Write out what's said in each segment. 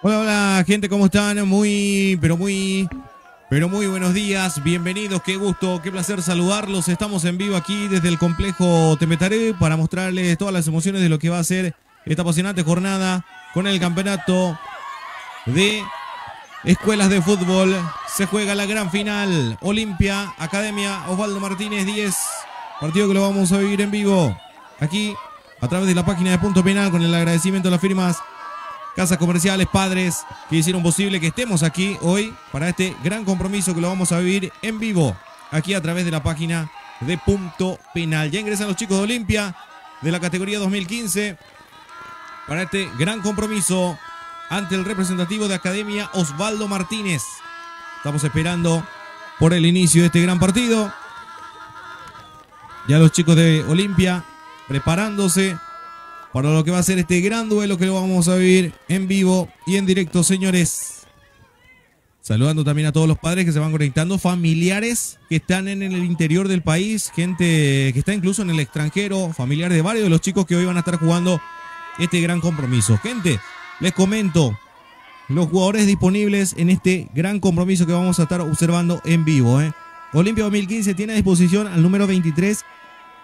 Hola, hola, gente, ¿cómo están? Muy, pero muy, pero muy buenos días. Bienvenidos, qué gusto, qué placer saludarlos. Estamos en vivo aquí desde el complejo Temetaré para mostrarles todas las emociones de lo que va a ser esta apasionante jornada con el campeonato de escuelas de fútbol. Se juega la gran final. Olimpia, Academia, Osvaldo Martínez 10. Partido que lo vamos a vivir en vivo. Aquí, a través de la página de Punto Penal, con el agradecimiento a las firmas casas comerciales, padres que hicieron posible que estemos aquí hoy para este gran compromiso que lo vamos a vivir en vivo, aquí a través de la página de Punto Penal. Ya ingresan los chicos de Olimpia de la categoría 2015 para este gran compromiso ante el representativo de Academia Osvaldo Martínez. Estamos esperando por el inicio de este gran partido. Ya los chicos de Olimpia preparándose para lo que va a ser este gran duelo que lo vamos a vivir en vivo y en directo, señores. Saludando también a todos los padres que se van conectando, familiares que están en el interior del país, gente que está incluso en el extranjero, familiares de varios de los chicos que hoy van a estar jugando este gran compromiso. Gente, les comento los jugadores disponibles en este gran compromiso que vamos a estar observando en vivo. ¿eh? Olimpia 2015 tiene a disposición al número 23,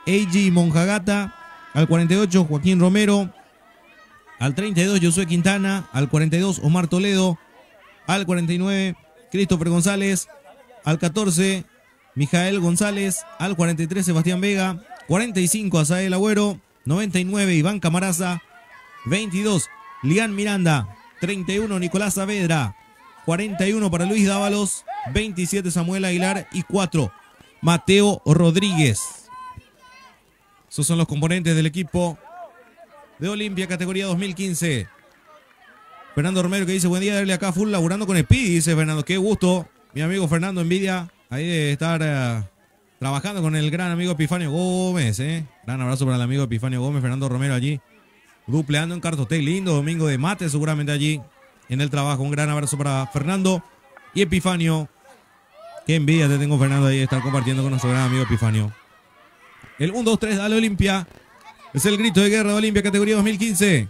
Eiji Monjagata, al 48 Joaquín Romero, al 32 Josué Quintana, al 42 Omar Toledo, al 49 Christopher González, al 14 Mijael González, al 43 Sebastián Vega, 45 Asael Agüero, 99 Iván Camaraza, 22 Lian Miranda, 31 Nicolás Saavedra, 41 para Luis Dávalos, 27 Samuel Aguilar. y 4 Mateo Rodríguez. Esos son los componentes del equipo de Olimpia, categoría 2015. Fernando Romero que dice, buen día, darle acá full laburando con Speedy, dice Fernando, qué gusto. Mi amigo Fernando Envidia, ahí de estar eh, trabajando con el gran amigo Epifanio Gómez, eh. Gran abrazo para el amigo Epifanio Gómez, Fernando Romero allí, dupleando en Cartotec, lindo domingo de mate seguramente allí en el trabajo. Un gran abrazo para Fernando y Epifanio. Qué envidia te tengo, Fernando, ahí de estar compartiendo con nuestro gran amigo Epifanio. El 1, 2, 3, dale Olimpia. Es el grito de guerra de Olimpia, categoría 2015.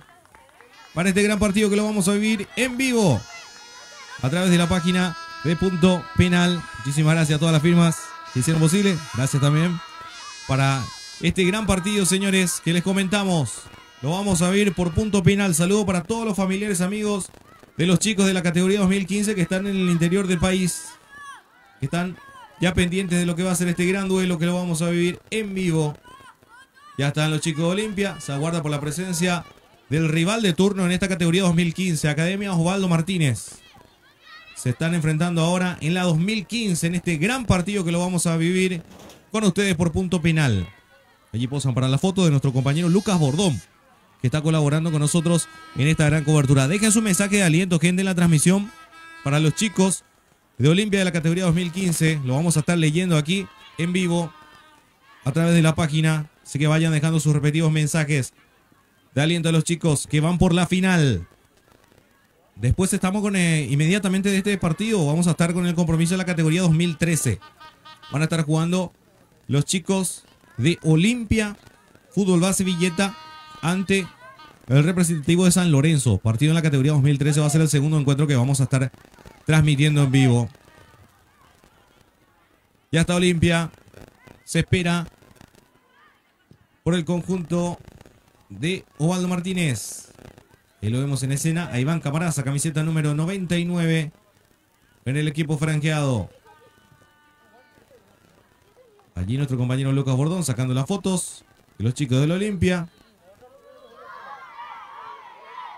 Para este gran partido que lo vamos a vivir en vivo. A través de la página de Punto Penal. Muchísimas gracias a todas las firmas que hicieron posible. Gracias también para este gran partido, señores, que les comentamos. Lo vamos a vivir por Punto Penal. Saludo para todos los familiares, amigos de los chicos de la categoría 2015 que están en el interior del país. Que están ya pendientes de lo que va a ser este gran duelo que lo vamos a vivir en vivo. Ya están los chicos de Olimpia, se aguarda por la presencia del rival de turno en esta categoría 2015, Academia Osvaldo Martínez. Se están enfrentando ahora en la 2015, en este gran partido que lo vamos a vivir con ustedes por punto penal. Allí posan para la foto de nuestro compañero Lucas Bordón, que está colaborando con nosotros en esta gran cobertura. Dejen su mensaje de aliento, gente, en la transmisión para los chicos de Olimpia de la categoría 2015. Lo vamos a estar leyendo aquí en vivo a través de la página. Así que vayan dejando sus respectivos mensajes de aliento a los chicos que van por la final. Después estamos con eh, inmediatamente de este partido. Vamos a estar con el compromiso de la categoría 2013. Van a estar jugando los chicos de Olimpia Fútbol Base Villeta ante el representativo de San Lorenzo. Partido en la categoría 2013 va a ser el segundo encuentro que vamos a estar transmitiendo en vivo. Ya está Olimpia. Se espera por el conjunto de Ovaldo Martínez. Y lo vemos en escena a Iván Camaraza, camiseta número 99 en el equipo franqueado. Allí nuestro compañero Lucas Bordón sacando las fotos de los chicos de la Olimpia.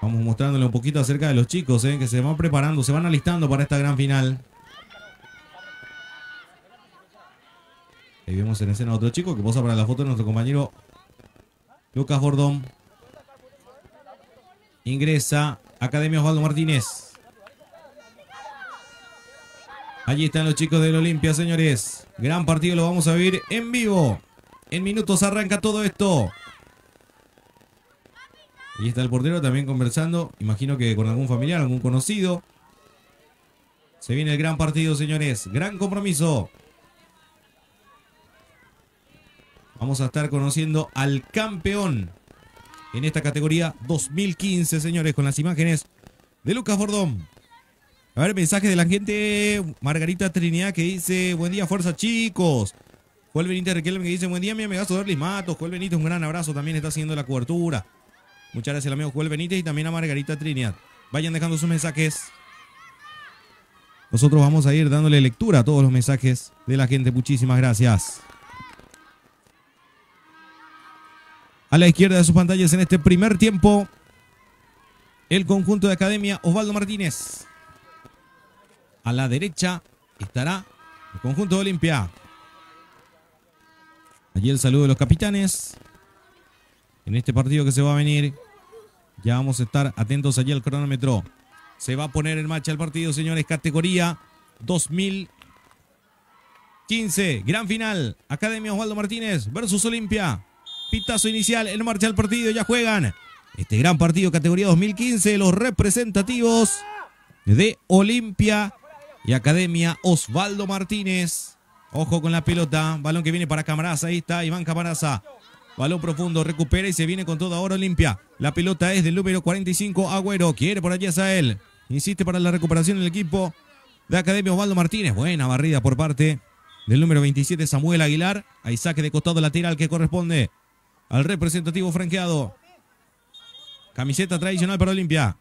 Vamos mostrándole un poquito acerca de los chicos eh, que se van preparando, se van alistando para esta gran final. Ahí vemos en escena otro chico que posa para la foto de nuestro compañero Lucas Bordón. Ingresa Academia Osvaldo Martínez. Allí están los chicos del Olimpia, señores. Gran partido lo vamos a vivir en vivo. En minutos arranca todo esto. Y está el portero también conversando. Imagino que con algún familiar, algún conocido. Se viene el gran partido, señores. Gran compromiso. Vamos a estar conociendo al campeón en esta categoría 2015, señores, con las imágenes de Lucas Bordón. A ver, mensaje de la gente Margarita Trinidad que dice, buen día, fuerza chicos. Joel Benítez Riquelme que dice, buen día, mi amigazo Dorlis Matos. Joel Benítez, un gran abrazo, también está haciendo la cobertura. Muchas gracias al amigo Joel Benítez y también a Margarita Trinidad. Vayan dejando sus mensajes. Nosotros vamos a ir dándole lectura a todos los mensajes de la gente. Muchísimas gracias. A la izquierda de sus pantallas en este primer tiempo, el conjunto de Academia Osvaldo Martínez. A la derecha estará el conjunto de Olimpia. Allí el saludo de los capitanes. En este partido que se va a venir, ya vamos a estar atentos allí al cronómetro. Se va a poner en marcha el partido, señores. Categoría 2015. Gran final. Academia Osvaldo Martínez versus Olimpia. Pitazo inicial. En marcha el partido. Ya juegan. Este gran partido, categoría 2015. Los representativos de Olimpia y Academia Osvaldo Martínez. Ojo con la pelota. Balón que viene para Camaraza. Ahí está Iván Camaraza. Balón profundo, recupera y se viene con toda hora limpia. La pelota es del número 45, Agüero. Quiere por allí a él. Insiste para la recuperación del equipo de Academia Osvaldo Martínez. Buena barrida por parte del número 27, Samuel Aguilar. Hay saque de costado lateral que corresponde al representativo franqueado. Camiseta tradicional para Olimpia.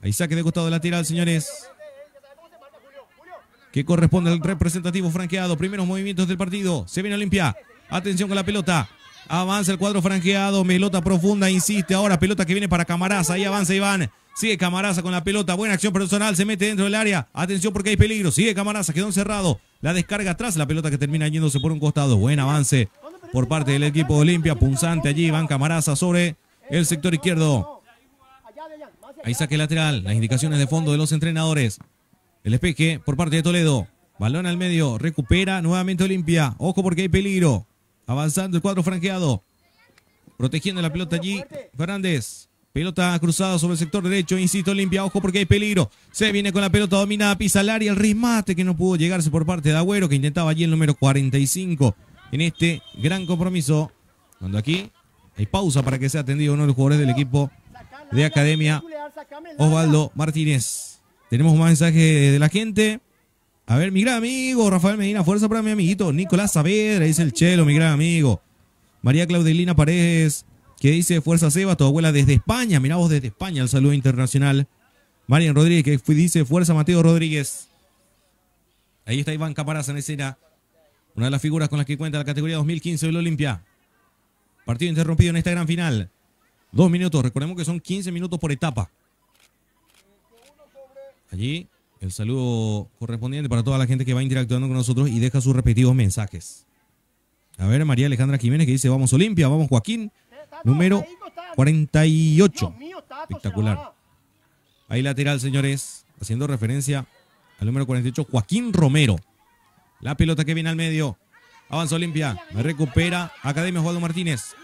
Hay saque de costado lateral, señores que corresponde al representativo franqueado. Primeros movimientos del partido. Se viene Olimpia. Atención con la pelota. Avanza el cuadro franqueado. Pelota profunda. Insiste ahora. Pelota que viene para Camaraza. Ahí avanza Iván. Sigue Camaraza con la pelota. Buena acción personal. Se mete dentro del área. Atención porque hay peligro. Sigue Camaraza. Quedó encerrado. La descarga atrás. La pelota que termina yéndose por un costado. Buen avance por parte del equipo de Olimpia. Punzante allí. Iván Camaraza sobre el sector izquierdo. Ahí saque lateral. Las indicaciones de fondo de los entrenadores. El espeje por parte de Toledo. Balón al medio. Recupera nuevamente Olimpia. Ojo porque hay peligro. Avanzando el cuadro franqueado. Protegiendo la pelota allí. Fernández. Pelota cruzada sobre el sector derecho. Insisto, Olimpia. Ojo porque hay peligro. Se viene con la pelota dominada. Pisa el área. El remate que no pudo llegarse por parte de Agüero. Que intentaba allí el número 45. En este gran compromiso. Cuando aquí hay pausa para que sea atendido uno de los jugadores del equipo de Academia. Osvaldo Martínez. Tenemos más mensajes de la gente. A ver, mi gran amigo, Rafael Medina, fuerza para mi amiguito. Nicolás Saavedra, dice el Chelo, mi gran amigo. María Claudelina Paredes, que dice Fuerza Seba, tu abuela desde España. Mirá vos desde España, el saludo internacional. Marian Rodríguez, que dice Fuerza Mateo Rodríguez. Ahí está Iván Caparaz en escena. Una de las figuras con las que cuenta la categoría 2015 del Olimpia. Partido interrumpido en esta gran final. Dos minutos, recordemos que son 15 minutos por etapa. Allí el saludo correspondiente para toda la gente que va interactuando con nosotros y deja sus respectivos mensajes. A ver, María Alejandra Jiménez que dice, vamos Olimpia, vamos Joaquín, número 48. Espectacular. Ahí lateral, señores, haciendo referencia al número 48, Joaquín Romero. La pelota que viene al medio. Avanza Olimpia, recupera Academia Osvaldo Martínez.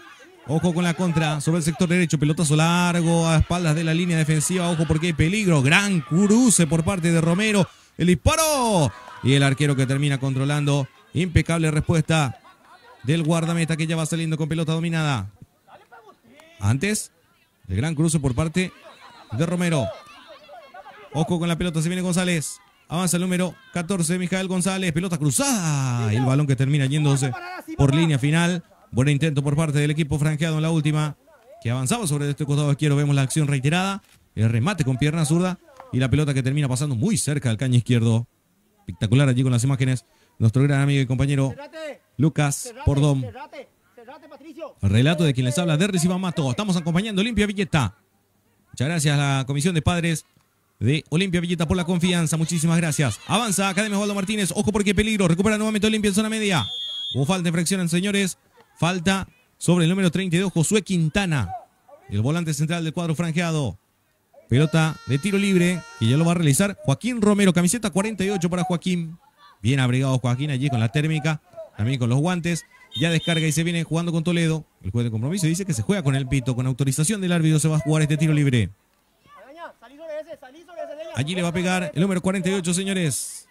Ojo con la contra sobre el sector derecho. Pelotazo largo a espaldas de la línea defensiva. Ojo porque hay peligro. Gran cruce por parte de Romero. El disparo. Y el arquero que termina controlando. Impecable respuesta del guardameta que ya va saliendo con pelota dominada. Antes, el gran cruce por parte de Romero. Ojo con la pelota. Se viene González. Avanza el número 14, Mijael González. Pelota cruzada. El balón que termina yéndose por línea final. Buen intento por parte del equipo franqueado en la última, que avanzaba sobre este costado izquierdo. Vemos la acción reiterada, el remate con pierna zurda y la pelota que termina pasando muy cerca del caño izquierdo. Espectacular allí con las imágenes. Nuestro gran amigo y compañero Lucas Pordón. El relato de quien les habla de Reciba Mato. Estamos acompañando Olimpia Villeta. Muchas gracias a la Comisión de Padres de Olimpia Villeta por la confianza. Muchísimas gracias. Avanza Academia Osvaldo Martínez. Ojo porque peligro. Recupera nuevamente Olimpia en zona media. Hubo falta de infracción, señores. Falta sobre el número 32, Josué Quintana, el volante central del cuadro franjeado. Pelota de tiro libre que ya lo va a realizar Joaquín Romero, camiseta 48 para Joaquín. Bien abrigado Joaquín allí con la térmica, también con los guantes. Ya descarga y se viene jugando con Toledo. El juez de compromiso dice que se juega con el pito. Con autorización del árbitro se va a jugar este tiro libre. Allí le va a pegar el número 48, señores.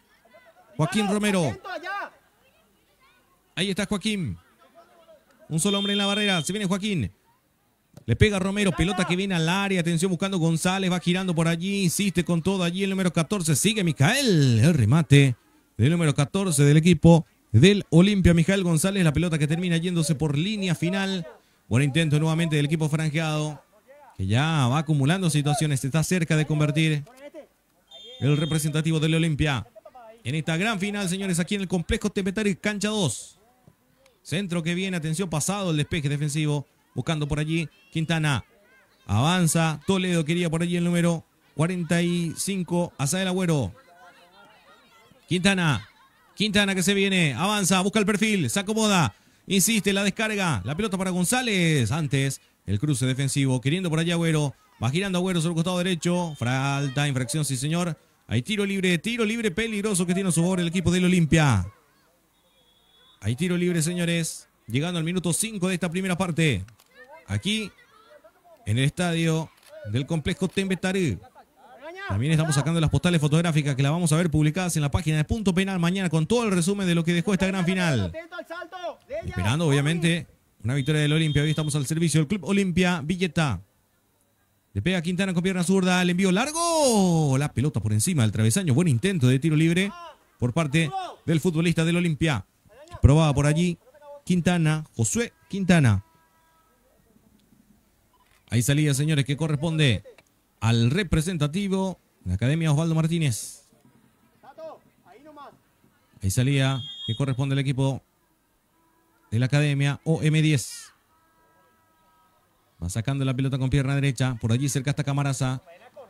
Joaquín Romero. Ahí está Joaquín. Un solo hombre en la barrera. Se viene Joaquín. Le pega Romero, pelota que viene al área. Atención buscando González, va girando por allí. Insiste con todo allí el número 14. Sigue Micael. El remate del número 14 del equipo del Olimpia. Mijael González, la pelota que termina yéndose por línea final. Buen intento nuevamente del equipo franjeado. Que ya va acumulando situaciones. Está cerca de convertir el representativo del Olimpia. En esta gran final, señores, aquí en el complejo Tepetari, cancha 2. Centro que viene, atención, pasado el despeje defensivo. Buscando por allí Quintana. Avanza. Toledo quería por allí el número 45. Azael Agüero. Quintana. Quintana que se viene. Avanza. Busca el perfil. Se acomoda. Insiste la descarga. La pelota para González. Antes el cruce defensivo. Queriendo por allá Agüero. Va girando Agüero sobre el costado derecho. Falta, infracción, sí señor. Hay tiro libre, tiro libre peligroso que tiene a su favor el equipo del Olimpia. Hay tiro libre, señores. Llegando al minuto 5 de esta primera parte. Aquí, en el estadio del complejo Tembetarú. También estamos sacando las postales fotográficas que las vamos a ver publicadas en la página de Punto Penal mañana con todo el resumen de lo que dejó esta gran final. Esperando, obviamente, una victoria del Olimpia. Hoy estamos al servicio del Club Olimpia Villeta. Le pega Quintana con pierna zurda, el envío largo. La pelota por encima del travesaño. Buen intento de tiro libre por parte del futbolista del Olimpia. Probaba por allí Quintana, Josué Quintana. Ahí salía, señores, que corresponde al representativo de la Academia Osvaldo Martínez. Ahí salía, que corresponde al equipo de la Academia OM10. Va sacando la pelota con pierna derecha. Por allí cerca está Camaraza.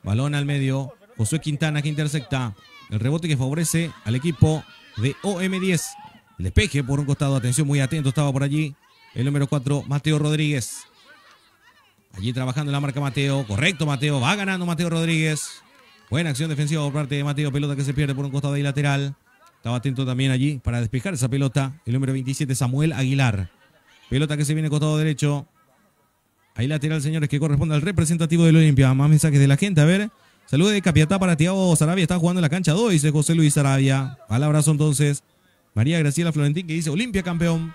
Balón al medio. Josué Quintana que intersecta. El rebote que favorece al equipo de OM10. Despeje por un costado. Atención, muy atento estaba por allí. El número 4, Mateo Rodríguez. Allí trabajando en la marca Mateo. Correcto, Mateo. Va ganando Mateo Rodríguez. Buena acción defensiva por parte de Mateo. Pelota que se pierde por un costado y lateral. Estaba atento también allí para despejar esa pelota. El número 27, Samuel Aguilar. Pelota que se viene costado derecho. Ahí lateral, señores, que corresponde al representativo del Olimpia. Más mensajes de la gente. A ver. Saludos de Capiatá para Tiago Sarabia. Está jugando en la cancha 2, dice José Luis Sarabia. Al abrazo entonces. María Graciela Florentín que dice Olimpia campeón.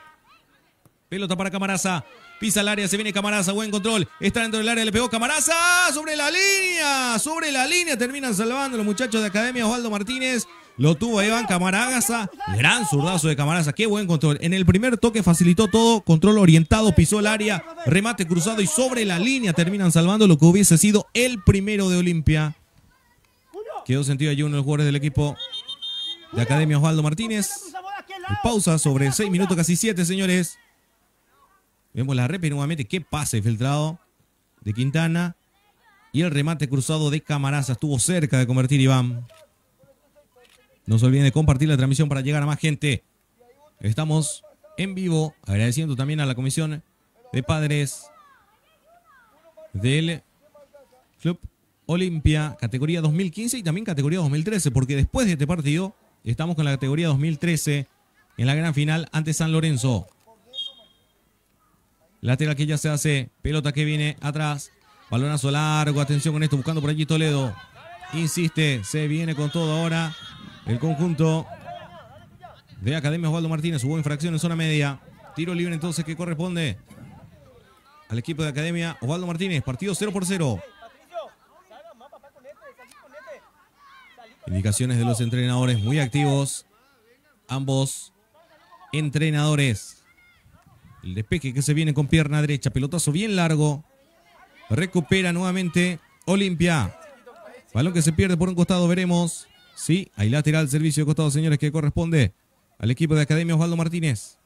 Pelota para Camaraza. Pisa el área, se viene Camaraza, buen control. Está dentro del área, le pegó Camaraza. Sobre la línea, sobre la línea. Terminan salvando los muchachos de Academia Osvaldo Martínez. Lo tuvo Iván Camaraza. Gran zurdazo de Camaraza. Qué buen control. En el primer toque facilitó todo. Control orientado, pisó el área. Remate cruzado y sobre la línea terminan salvando lo que hubiese sido el primero de Olimpia. Quedó sentido allí uno de los jugadores del equipo de Academia Osvaldo Martínez. Pausa sobre 6 minutos, casi 7, señores. Vemos la repe nuevamente. Qué pase filtrado de Quintana. Y el remate cruzado de Camaraza. Estuvo cerca de convertir Iván. No se olviden de compartir la transmisión para llegar a más gente. Estamos en vivo, agradeciendo también a la comisión de padres del Club Olimpia, categoría 2015 y también categoría 2013, porque después de este partido estamos con la categoría 2013 en la gran final ante San Lorenzo. Lateral que ya se hace, pelota que viene atrás, balonazo largo, atención con esto, buscando por allí Toledo. Insiste, se viene con todo ahora el conjunto de Academia Osvaldo Martínez. Hubo infracción en zona media. Tiro libre entonces que corresponde al equipo de Academia Osvaldo Martínez. Partido 0 por 0. Indicaciones de los entrenadores muy activos. Ambos entrenadores. El despeje que se viene con pierna derecha. Pelotazo bien largo. Recupera nuevamente Olimpia. Balón que se pierde por un costado. Veremos Sí, hay lateral servicio de costado, señores, que corresponde al equipo de Academia Osvaldo Martínez.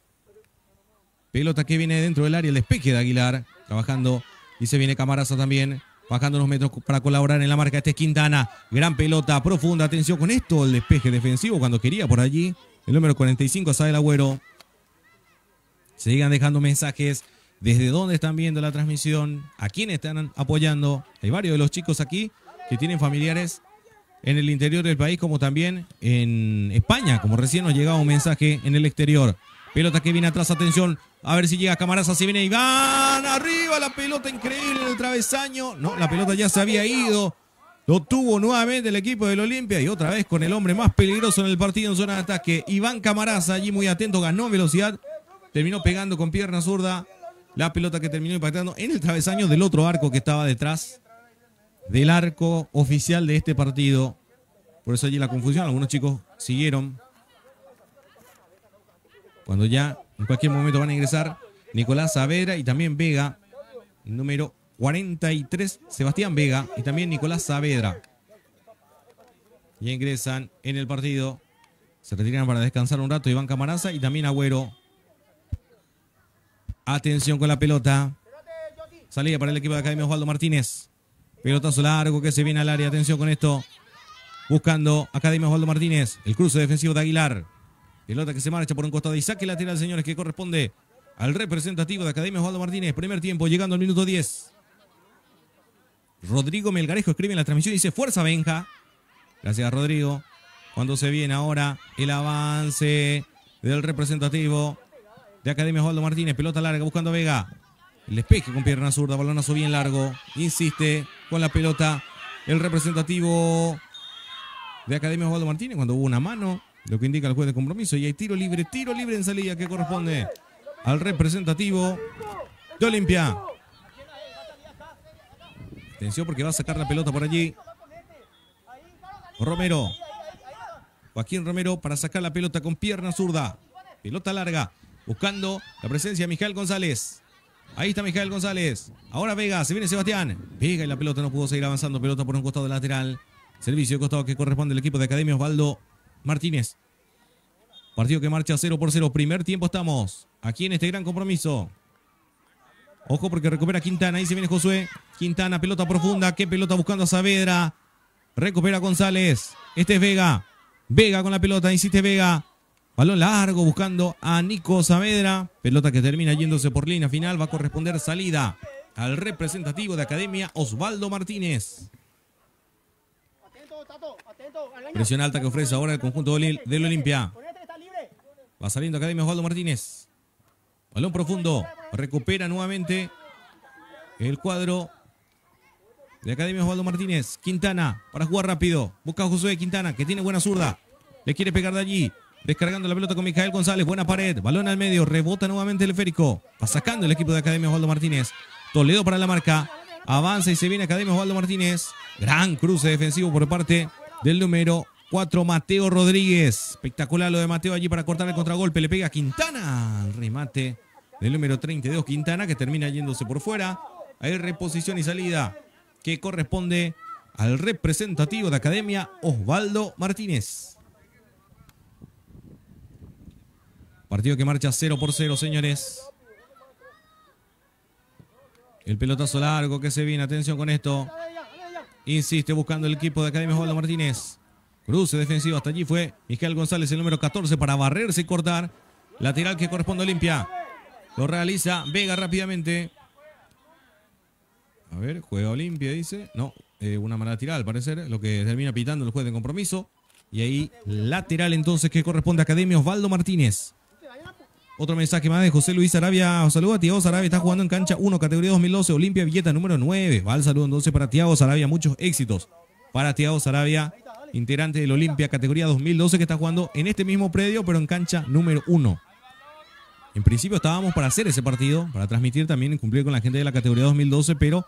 Pelota que viene dentro del área, el despeje de Aguilar, trabajando. Y se viene Camaraza también, bajando los metros para colaborar en la marca. Este es Quintana, gran pelota, profunda, atención con esto, el despeje defensivo cuando quería por allí. El número 45, el Agüero. Sigan dejando mensajes desde dónde están viendo la transmisión, a quién están apoyando. Hay varios de los chicos aquí que tienen familiares en el interior del país como también en España, como recién nos llegaba un mensaje en el exterior. Pelota que viene atrás, atención, a ver si llega Camaraza, si viene Iván, arriba la pelota increíble en el travesaño. No, la pelota ya se había ido. Lo tuvo nuevamente el equipo del Olimpia y otra vez con el hombre más peligroso en el partido en zona de ataque. Iván Camaraza allí muy atento, ganó velocidad, terminó pegando con pierna zurda La pelota que terminó impactando en el travesaño del otro arco que estaba detrás del arco oficial de este partido. Por eso allí la confusión. Algunos chicos siguieron. Cuando ya en cualquier momento van a ingresar Nicolás Saavedra y también Vega. Número 43, Sebastián Vega y también Nicolás Saavedra. Ya ingresan en el partido. Se retiran para descansar un rato Iván Camaraza y también Agüero. Atención con la pelota. Salida para el equipo de Academia Osvaldo Martínez. Pelotazo largo que se viene al área. Atención con esto. Buscando Academia Osvaldo Martínez. El cruce defensivo de Aguilar. Pelota que se marcha por un costado y saque lateral, señores, que corresponde al representativo de Academia Osvaldo Martínez. Primer tiempo, llegando al minuto 10. Rodrigo Melgarejo escribe en la transmisión y dice, fuerza Benja. Gracias, Rodrigo. Cuando se viene ahora el avance del representativo de Academia Osvaldo Martínez. Pelota larga buscando a Vega. El despeje con pierna zurda, balonazo bien largo. Insiste con la pelota el representativo de Academia Osvaldo Martínez cuando hubo una mano, lo que indica el juez de compromiso. Y hay tiro libre, tiro libre en salida que corresponde al representativo de Olimpia. Atención porque va a sacar la pelota por allí. Romero. Joaquín Romero para sacar la pelota con pierna zurda. Pelota larga. Buscando la presencia de Miguel González. Ahí está Miguel González. Ahora Vega. Se viene Sebastián. Vega y la pelota no pudo seguir avanzando. Pelota por un costado lateral. Servicio de costado que corresponde al equipo de Academia Osvaldo Martínez. Partido que marcha 0 por 0. Primer tiempo estamos aquí en este gran compromiso. Ojo porque recupera Quintana. Ahí se viene Josué. Quintana, pelota profunda. Qué pelota buscando a Saavedra. Recupera González. Este es Vega. Vega con la pelota. Insiste Vega. Balón largo buscando a Nico Saavedra. Pelota que termina yéndose por línea final. Va a corresponder salida al representativo de Academia Osvaldo Martínez. Presión alta que ofrece ahora el conjunto del Olimpia. Va saliendo Academia Osvaldo Martínez. Balón profundo. Recupera nuevamente el cuadro de Academia Osvaldo Martínez. Quintana para jugar rápido. Busca a Josué Quintana que tiene buena zurda. Le quiere pegar de allí. Descargando la pelota con Mijael González. Buena pared. Balón al medio. Rebota nuevamente el esférico. Va sacando el equipo de Academia Osvaldo Martínez. Toledo para la marca. Avanza y se viene Academia Osvaldo Martínez. Gran cruce defensivo por parte del número 4, Mateo Rodríguez. Espectacular lo de Mateo allí para cortar el contragolpe. Le pega Quintana. remate del número 32, Quintana, que termina yéndose por fuera. Hay reposición y salida que corresponde al representativo de Academia, Osvaldo Martínez. Partido que marcha 0 por 0, señores. El pelotazo largo que se viene. Atención con esto. Insiste buscando el equipo de Academia Osvaldo Martínez. Cruce defensivo. Hasta allí fue Miguel González, el número 14, para barrerse y cortar. Lateral que corresponde a Olimpia. Lo realiza Vega rápidamente. A ver, juega Olimpia, dice. No, eh, una mala tirada al parecer. Lo que termina pitando el juez de compromiso. Y ahí lateral entonces que corresponde a Academia Osvaldo Martínez. Otro mensaje más de José Luis Arabia. Os saluda Tiago Sarabia. Está jugando en cancha 1, categoría 2012. Olimpia Villeta número 9. Va el saludo entonces para Tiago Sarabia. Muchos éxitos para Tiago Sarabia, integrante del Olimpia categoría 2012 que está jugando en este mismo predio, pero en cancha número 1. En principio estábamos para hacer ese partido, para transmitir también y cumplir con la gente de la categoría 2012, pero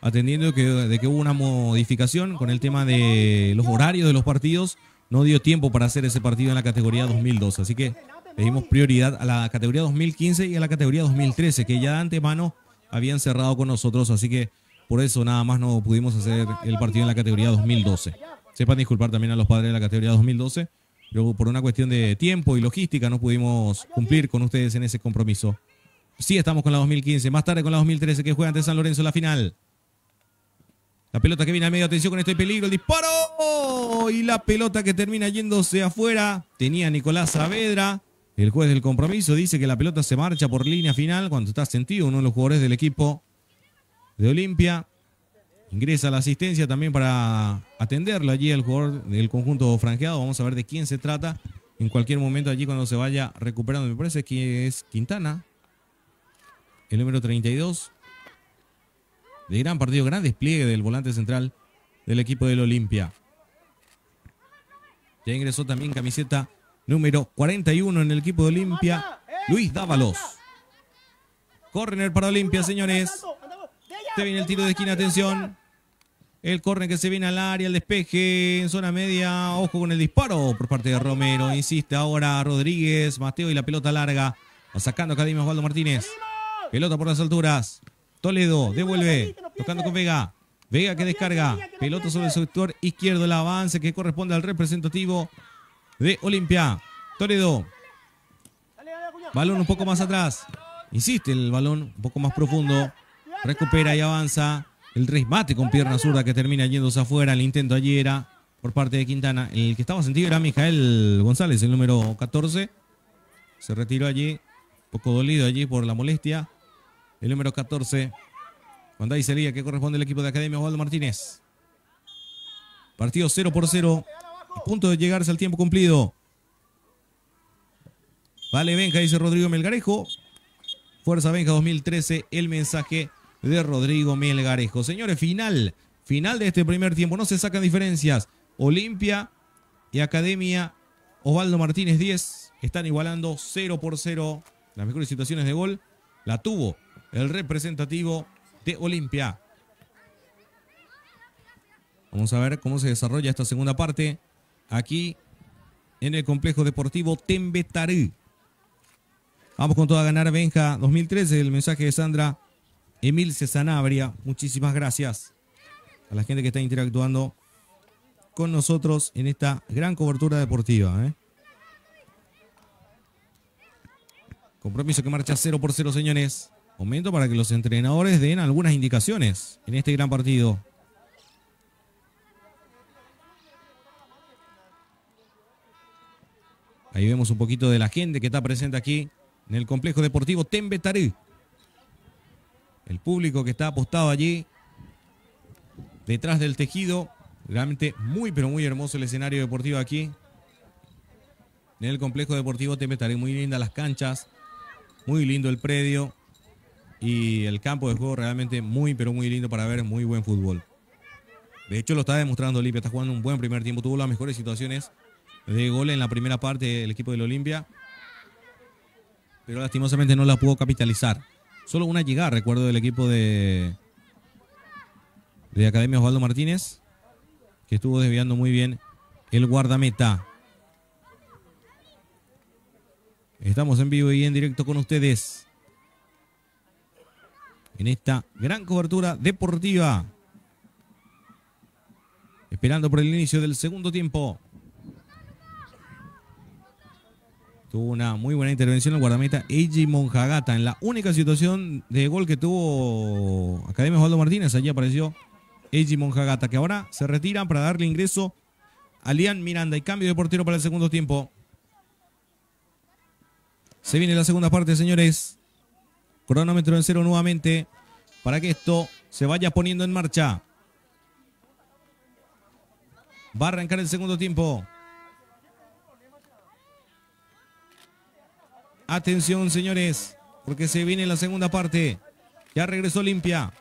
atendiendo de que hubo una modificación con el tema de los horarios de los partidos, no dio tiempo para hacer ese partido en la categoría 2012. Así que le dimos prioridad a la categoría 2015 y a la categoría 2013, que ya de antemano habían cerrado con nosotros. Así que por eso nada más no pudimos hacer el partido en la categoría 2012. Sepan disculpar también a los padres de la categoría 2012 pero por una cuestión de tiempo y logística no pudimos cumplir con ustedes en ese compromiso. Sí, estamos con la 2015, más tarde con la 2013 que juega ante San Lorenzo en la final. La pelota que viene a medio, atención con este peligro, el disparo y la pelota que termina yéndose afuera. Tenía Nicolás Saavedra, el juez del compromiso, dice que la pelota se marcha por línea final cuando está sentido uno de los jugadores del equipo de Olimpia. Ingresa la asistencia también para atenderlo allí el jugador del conjunto franjeado. Vamos a ver de quién se trata. En cualquier momento allí cuando se vaya recuperando. Me parece que es Quintana. El número 32. De gran partido, gran despliegue del volante central del equipo del Olimpia. Ya ingresó también camiseta número 41 en el equipo de Olimpia. Luis Dávalos. Corner para Olimpia, señores. Se viene el tiro de esquina, atención. El corner que se viene al área, el despeje en zona media. Ojo con el disparo por parte de Romero. Insiste ahora Rodríguez, Mateo y la pelota larga. Va sacando Academia Osvaldo Martínez. Pelota por las alturas. Toledo devuelve. Tocando con Vega. Vega que descarga. Pelota sobre el sector izquierdo. El avance que corresponde al representativo de Olimpia. Toledo. Balón un poco más atrás. Insiste el balón un poco más profundo. Recupera y avanza. El remate con pierna zurda que termina yéndose afuera. El intento allí era por parte de Quintana. El que estaba sentido era Mijael González, el número 14. Se retiró allí. Un poco dolido allí por la molestia. El número 14. Cuando hay salida que corresponde al equipo de Academia Osvaldo Martínez. Partido 0 por 0. A punto de llegarse al tiempo cumplido. Vale, Benja, dice Rodrigo Melgarejo. Fuerza Benja 2013, el mensaje de Rodrigo Melgarejo. Señores, final. Final de este primer tiempo. No se sacan diferencias. Olimpia y Academia Osvaldo Martínez 10 están igualando 0 por 0. Las mejores situaciones de gol la tuvo el representativo de Olimpia. Vamos a ver cómo se desarrolla esta segunda parte aquí en el complejo deportivo Tembetarú. Vamos con todo a ganar Benja 2013. El mensaje de Sandra Emil Cesanabria. Muchísimas gracias a la gente que está interactuando con nosotros en esta gran cobertura deportiva. ¿eh? Compromiso que marcha 0 por 0, señores. Momento para que los entrenadores den algunas indicaciones en este gran partido. Ahí vemos un poquito de la gente que está presente aquí en el complejo deportivo Tembetarú. El público que está apostado allí detrás del tejido. Realmente muy, pero muy hermoso el escenario deportivo aquí. En el complejo deportivo Tembetarú. Muy lindas las canchas. Muy lindo el predio. Y el campo de juego realmente muy, pero muy lindo para ver. Muy buen fútbol. De hecho, lo está demostrando Olimpia. Está jugando un buen primer tiempo. Tuvo las mejores situaciones de gol en la primera parte del equipo del Olimpia. Pero lastimosamente no la pudo capitalizar. Solo una llegada, recuerdo, del equipo de, de Academia Osvaldo Martínez, que estuvo desviando muy bien el guardameta. Estamos en vivo y en directo con ustedes en esta gran cobertura deportiva. Esperando por el inicio del segundo tiempo. Tuvo una muy buena intervención el guardameta Eiji Monjagata en la única situación de gol que tuvo Academia Osvaldo Martínez. Allí apareció Eiji Monjagata, que ahora se retiran para darle ingreso a Lian Miranda y cambio de portero para el segundo tiempo. Se viene la segunda parte, señores. Cronómetro en cero nuevamente para que esto se vaya poniendo en marcha. Va a arrancar el segundo tiempo. Atención, señores, porque se viene la segunda parte. Ya regresó Limpia.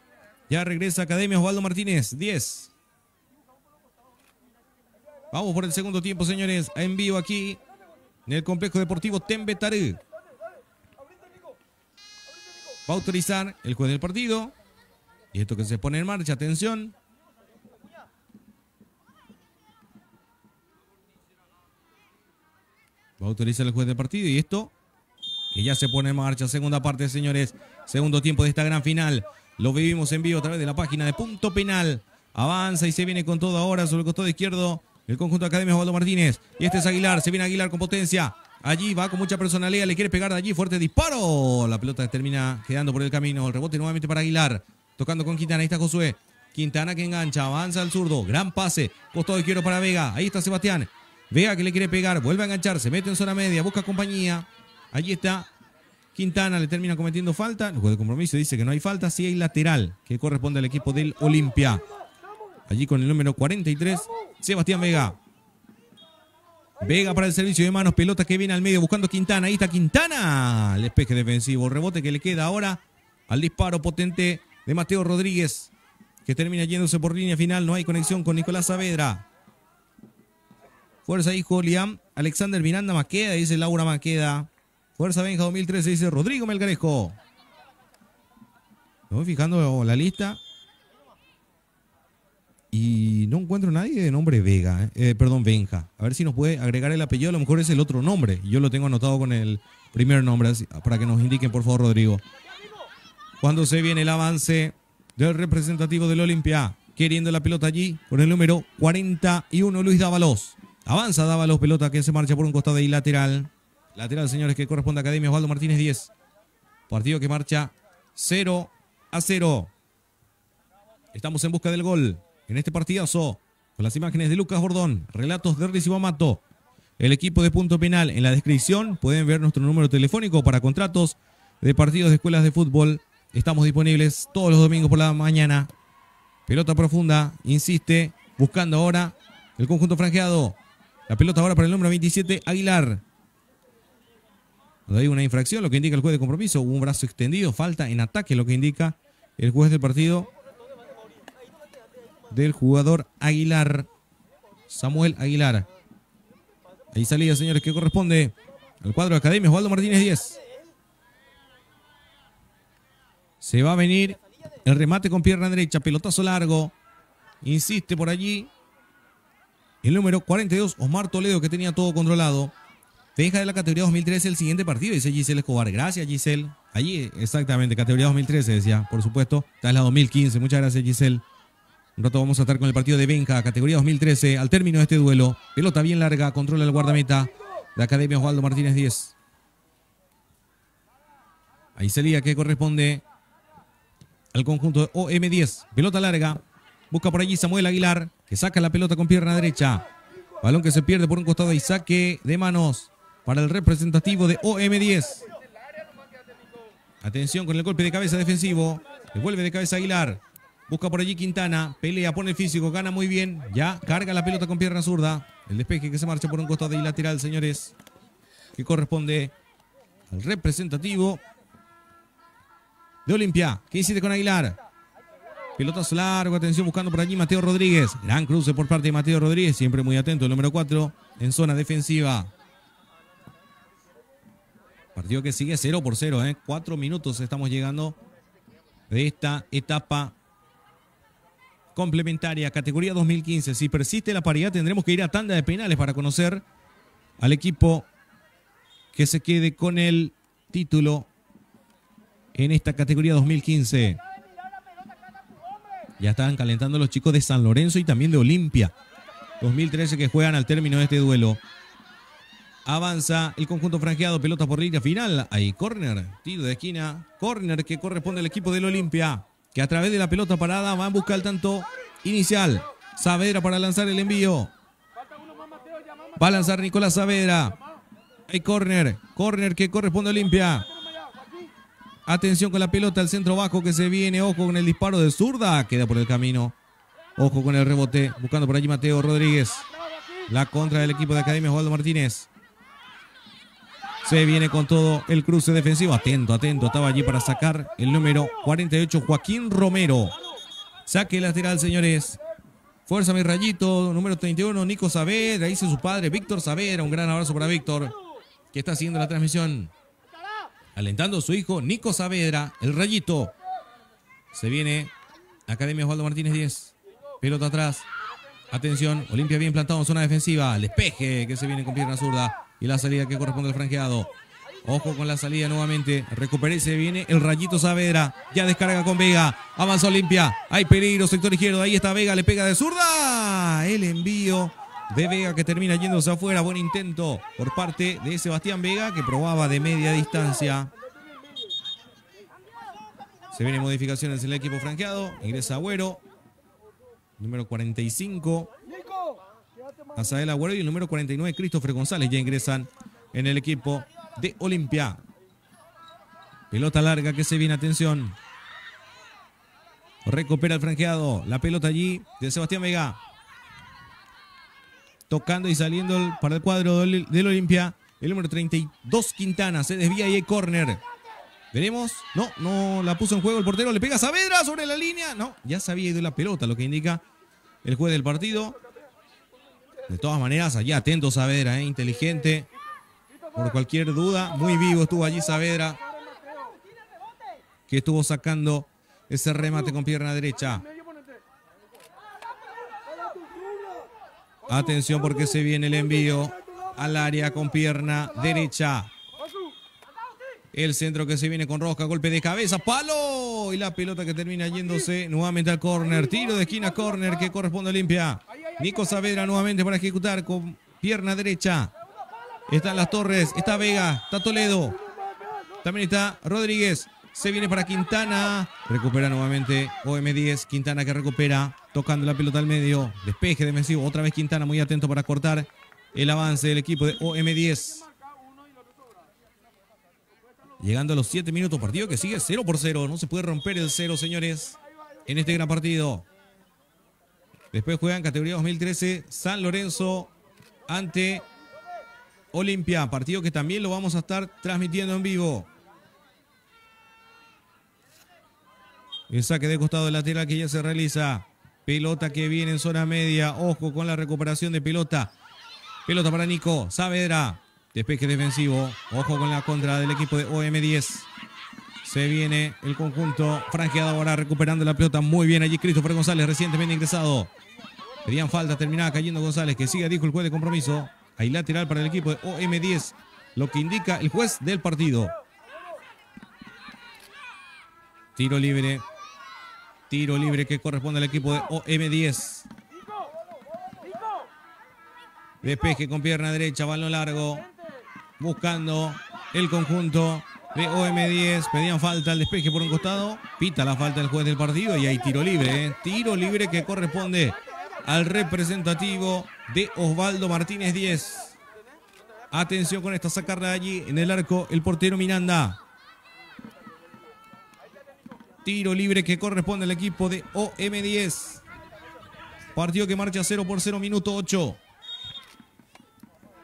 Ya regresa Academia Osvaldo Martínez. 10. Vamos por el segundo tiempo, señores. En vivo aquí en el complejo deportivo Tembetarú. Va a autorizar el juez del partido. Y esto que se pone en marcha, atención. Va a autorizar el juez del partido y esto que ya se pone en marcha. Segunda parte, señores. Segundo tiempo de esta gran final. Lo vivimos en vivo a través de la página de Punto Penal. Avanza y se viene con todo ahora sobre el costado izquierdo. El conjunto de Academia Osvaldo Martínez. Y este es Aguilar. Se viene Aguilar con potencia. Allí va con mucha personalidad. Le quiere pegar de allí. Fuerte disparo. La pelota termina quedando por el camino. El rebote nuevamente para Aguilar. Tocando con Quintana. Ahí está Josué. Quintana que engancha. Avanza al zurdo. Gran pase. Costado izquierdo para Vega. Ahí está Sebastián. Vega que le quiere pegar. Vuelve a enganchar. Se mete en zona media. Busca compañía. Allí está Quintana, le termina cometiendo falta. El juez de compromiso dice que no hay falta. Sí hay lateral que corresponde al equipo del Olimpia. Allí con el número 43, Sebastián Vega. Vega para el servicio de manos, pelota que viene al medio buscando Quintana. Ahí está Quintana. El espeje defensivo, rebote que le queda ahora al disparo potente de Mateo Rodríguez, que termina yéndose por línea final. No hay conexión con Nicolás Saavedra. Fuerza hijo Liam. Alexander Miranda Maqueda, dice Laura Maqueda. Fuerza Benja 2013, dice Rodrigo Melgarejo. Me fijando la lista. Y no encuentro nadie de nombre Vega, eh. Eh, perdón, Benja. A ver si nos puede agregar el apellido, a lo mejor es el otro nombre. Yo lo tengo anotado con el primer nombre, para que nos indiquen, por favor, Rodrigo. Cuando se viene el avance del representativo del Olimpia, queriendo la pelota allí, con el número 41, Luis Dávalos. Avanza Dávalos, pelota que se marcha por un costado y lateral. Lateral, señores, que corresponde a Academia Osvaldo Martínez 10. Partido que marcha 0 a 0. Estamos en busca del gol en este partidazo. Con las imágenes de Lucas Bordón, relatos de Recibo Mato. El equipo de punto penal en la descripción. Pueden ver nuestro número telefónico para contratos de partidos de escuelas de fútbol. Estamos disponibles todos los domingos por la mañana. Pelota profunda, insiste, buscando ahora el conjunto franjeado. La pelota ahora para el número 27, Aguilar. Hay una infracción, lo que indica el juez de compromiso. Un brazo extendido, falta en ataque, lo que indica el juez del partido del jugador Aguilar. Samuel Aguilar. Ahí salida, señores, que corresponde al cuadro de Academia. Osvaldo Martínez 10. Se va a venir el remate con pierna derecha, pelotazo largo. Insiste por allí. El número 42, Osmar Toledo, que tenía todo controlado. Deja de la categoría 2013 el siguiente partido, dice Giselle Escobar. Gracias, Giselle. Allí, exactamente, categoría 2013, decía, por supuesto. Está en la 2015. Muchas gracias, Giselle. Un rato vamos a estar con el partido de Benja, categoría 2013. Al término de este duelo, pelota bien larga, controla el guardameta de Academia Osvaldo Martínez 10. Ahí salía que corresponde al conjunto de OM10. Pelota larga. Busca por allí Samuel Aguilar, que saca la pelota con pierna derecha. Balón que se pierde por un costado y saque de manos para el representativo de OM10. Atención con el golpe de cabeza defensivo. Devuelve de cabeza Aguilar. Busca por allí Quintana, pelea, pone el físico, gana muy bien. Ya carga la pelota con pierna zurda. El despeje que se marcha por un costado y lateral, señores. Que corresponde al representativo de Olimpia. ¿Qué hiciste con Aguilar? Pelotazo largo, atención buscando por allí Mateo Rodríguez. Gran cruce por parte de Mateo Rodríguez, siempre muy atento, el número 4 en zona defensiva. Partido que sigue 0 por 0, ¿eh? Cuatro minutos estamos llegando de esta etapa complementaria, categoría 2015. Si persiste la paridad, tendremos que ir a tanda de penales para conocer al equipo que se quede con el título en esta categoría 2015. Ya estaban calentando los chicos de San Lorenzo y también de Olimpia. 2013 que juegan al término de este duelo. Avanza el conjunto franqueado, pelota por línea final. Ahí, córner, tiro de esquina. Córner que corresponde al equipo del Olimpia que a través de la pelota parada va a buscar el tanto inicial. Saavedra para lanzar el envío. Va a lanzar Nicolás Saavedra. Hay córner. Córner que corresponde a Olimpia. Atención con la pelota al centro bajo que se viene. Ojo con el disparo de zurda. Queda por el camino. Ojo con el rebote. Buscando por allí Mateo Rodríguez. La contra del equipo de Academia Osvaldo Martínez. Se viene con todo el cruce defensivo. Atento, atento. Estaba allí para sacar el número 48, Joaquín Romero. Saque lateral, señores. Fuerza mi rayito. Número 31, Nico Saavedra. Dice su padre, Víctor Saavedra. Un gran abrazo para Víctor, que está haciendo la transmisión. Alentando a su hijo, Nico Saavedra, el rayito. Se viene Academia Osvaldo Martínez 10. Pelota atrás. Atención, Olimpia bien plantado en zona defensiva. El despeje que se viene con pierna zurda y la salida que corresponde al franqueado. Ojo con la salida nuevamente. Recupere, se viene el Rayito Saavedra. Ya descarga con Vega. Avanza Olimpia. Hay peligro, sector izquierdo. Ahí está Vega, le pega de zurda. El envío de Vega que termina yéndose afuera. Buen intento por parte de Sebastián Vega que probaba de media distancia. Se vienen modificaciones en el equipo franqueado. Ingresa Agüero. Número 45. Azael Agüero y el número 49, Christopher González, ya ingresan en el equipo de Olimpia. Pelota larga que se viene, atención. Recupera el franqueado. La pelota allí de Sebastián Vega. Tocando y saliendo para el cuadro del, Olimpia. El número 32, Quintana. Se desvía y hay córner. Veremos. No, no la puso en juego el portero. Le pega Saavedra sobre la línea. No, ya se había ido la pelota, lo que indica el juez del partido. De todas maneras, allí atento Saavedra, ¿eh? inteligente. Por cualquier duda, muy vivo estuvo allí Saavedra. Que estuvo sacando Ese remate con pierna derecha. Atención porque se viene el envío al área con pierna derecha. El centro que se viene con rosca, golpe de cabeza, palo. Y la pelota que termina yéndose nuevamente al córner. Tiro de esquina, córner que corresponde a Olimpia. Nico Saavedra nuevamente para ejecutar con pierna derecha. Están las Torres, está Vega, está Toledo. También está Rodríguez. Se viene para Quintana. Recupera nuevamente OM10. Quintana que recupera. Tocando la pelota al medio. Despeje defensivo. Otra vez Quintana muy atento para cortar el avance del equipo de OM10. Llegando a los 7 minutos. Partido que sigue 0 por 0. No se puede romper el 0, señores. En este gran partido. Después juegan categoría 2013 San Lorenzo ante Olimpia. Partido que también lo vamos a estar transmitiendo en vivo. El saque de costado lateral que ya se realiza. Pelota que viene en zona media. Ojo con la recuperación de pelota. Pelota para Nico. Saavedra. Despeje defensivo. Ojo con la contra del equipo de OM10. Se viene el conjunto franqueado ahora recuperando la pelota muy bien allí Christopher González recientemente ingresado. Pedían falta, terminaba cayendo González que sigue, dijo el juez de compromiso. Hay lateral para el equipo de OM10, lo que indica el juez del partido. Tiro libre Tiro libre que corresponde al equipo de OM10. Despeje con pierna derecha, balón largo. Buscando el conjunto de OM10. Pedían falta al despeje por un costado. Pita la falta el juez del partido y hay tiro libre. ¿eh? Tiro libre que corresponde al representativo de Osvaldo Martínez 10. Atención con esta sacarla allí en el arco el portero Miranda. Tiro libre que corresponde al equipo de OM10. Partido que marcha 0 por 0, minuto 8.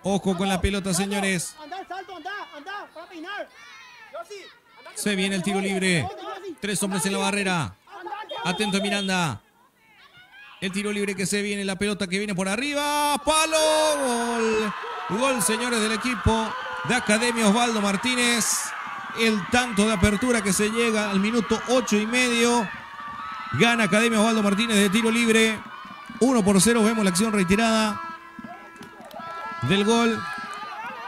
Ojo con la pelota, señores. Se viene el tiro libre. Tres hombres en la barrera. Atento Miranda. El tiro libre que se viene, la pelota que viene por arriba. ¡Palo! Gol. Gol, señores, del equipo de Academia Osvaldo Martínez el tanto de apertura que se llega al minuto 8 y medio. Gana Academia Osvaldo Martínez de tiro libre. 1 por 0. Vemos la acción retirada del gol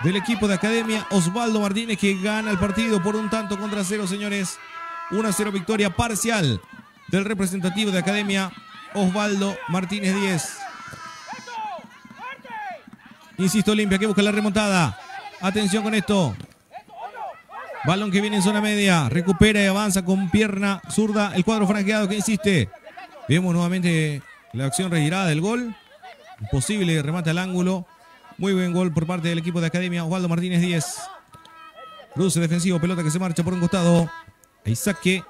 del equipo de Academia Osvaldo Martínez que gana el partido por un tanto contra cero, señores. 1 a 0 victoria parcial del representativo de Academia Osvaldo Martínez 10. Insisto, Olimpia que busca la remontada. Atención con esto. Balón que viene en zona media. Recupera y avanza con pierna zurda. El cuadro franqueado que insiste. Vemos nuevamente la acción retirada del gol. Imposible remate al ángulo. Muy buen gol por parte del equipo de Academia. Osvaldo Martínez 10. Cruce defensivo. Pelota que se marcha por un costado. Ahí saque.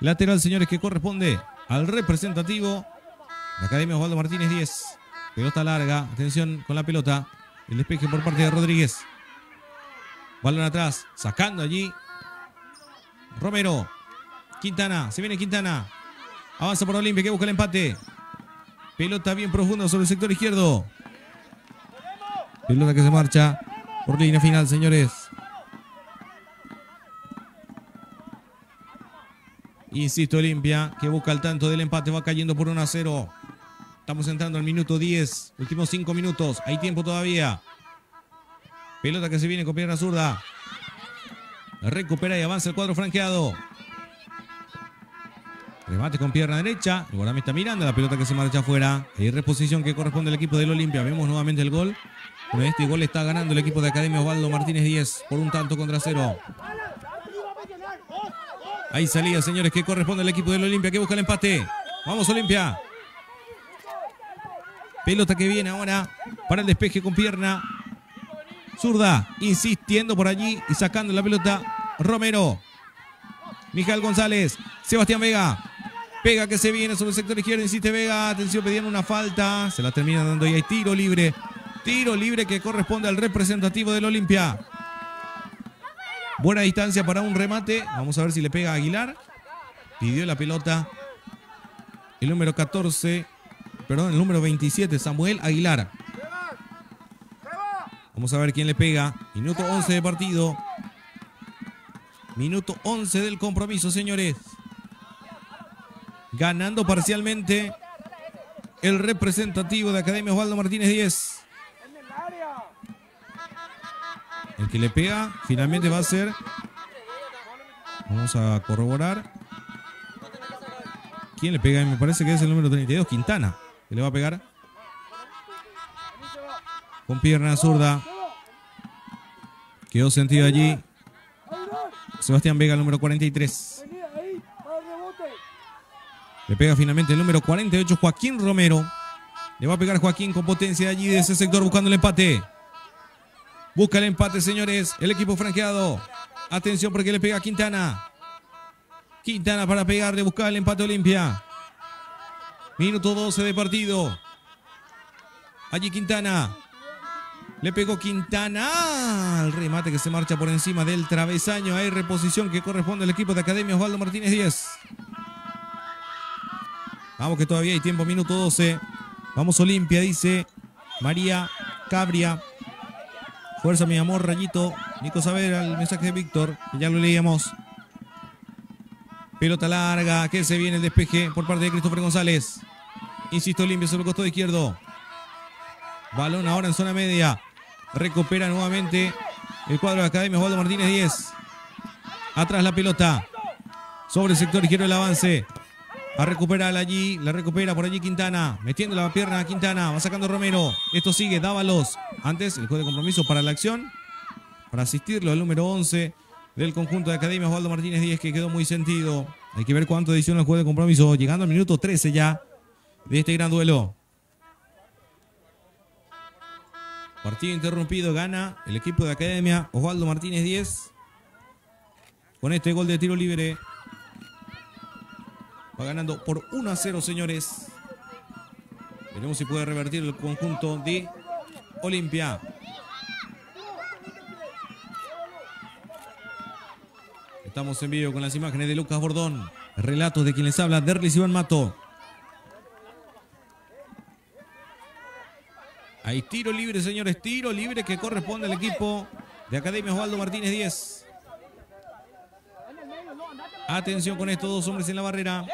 Lateral, señores, que corresponde al representativo de Academia Osvaldo Martínez 10. Pelota larga. Atención con la pelota. El despeje por parte de Rodríguez. Balón atrás, sacando allí. Romero. Quintana, se viene Quintana. Avanza por Olimpia que busca el empate. Pelota bien profunda sobre el sector izquierdo. Pelota que se marcha por línea final, señores. Insisto, Olimpia, que busca el tanto del empate, va cayendo por 1 a 0. Estamos entrando al minuto 10, últimos 5 minutos. Hay tiempo todavía. Pelota que se viene con pierna zurda. Recupera y avanza el cuadro franqueado. Remate con pierna derecha. El me está mirando la pelota que se marcha afuera. Hay reposición que corresponde al equipo del Olimpia. Vemos nuevamente el gol. Con este gol está ganando el equipo de Academia Osvaldo Martínez 10 por un tanto contra cero. Ahí salía, señores, que corresponde al equipo del Olimpia que busca el empate. Vamos, Olimpia. Pelota que viene ahora para el despeje con pierna Zurda, insistiendo por allí y sacando la pelota. Romero. Miguel González. Sebastián Vega. Pega que se viene sobre el sector izquierdo. Insiste Vega. Atención, pedían una falta. Se la termina dando y hay tiro libre. Tiro libre que corresponde al representativo del Olimpia. Buena distancia para un remate. Vamos a ver si le pega a Aguilar. Pidió la pelota. El número 14. Perdón, el número 27, Samuel Aguilar. Vamos a ver quién le pega. Minuto 11 de partido. Minuto 11 del compromiso, señores. Ganando parcialmente el representativo de Academia Osvaldo Martínez 10. El que le pega finalmente va a ser. Vamos a corroborar. ¿Quién le pega? Me parece que es el número 32, Quintana. Que le va a pegar. Con pierna zurda. Quedó sentido allí. Sebastián Vega, el número 43. Le pega finalmente el número 48, Joaquín Romero. Le va a pegar Joaquín con potencia allí de ese sector buscando el empate. Busca el empate, señores. El equipo franqueado. Atención porque le pega a Quintana. Quintana para pegarle, buscar el empate Olimpia. Minuto 12 de partido. Allí Quintana. Le pegó Quintana. El remate que se marcha por encima del travesaño. Hay reposición que corresponde al equipo de Academia Osvaldo Martínez 10. Vamos que todavía hay tiempo. Minuto 12. Vamos Olimpia, dice María Cabria. Fuerza, mi amor, rayito. Nico Saber, el mensaje de Víctor, que ya lo leíamos. Pelota larga, que se viene el despeje por parte de Cristófer González. Insisto, limpio sobre el costado izquierdo. Balón ahora en zona media. Recupera nuevamente el cuadro de Academia Osvaldo Martínez 10. Atrás la pelota. Sobre el sector izquierdo el avance. A recuperar allí, la recupera por allí Quintana, metiendo la pierna a Quintana, va sacando Romero. Esto sigue, Dávalos. Antes el juego de compromiso para la acción, para asistirlo, el número 11 del conjunto de Academia Osvaldo Martínez 10, que quedó muy sentido. Hay que ver cuánto adiciona el juego de compromiso, llegando al minuto 13 ya de este gran duelo. Partido interrumpido, gana el equipo de Academia Osvaldo Martínez 10. Con este gol de tiro libre Va ganando por 1 a 0, señores. Veremos si puede revertir el conjunto de Olimpia. Estamos en vivo con las imágenes de Lucas Bordón. Relatos de quien les habla, Derlis Iván Mato. Hay tiro libre, señores. Tiro libre que corresponde al equipo de Academia Osvaldo Martínez 10. Atención con estos dos hombres en la barrera.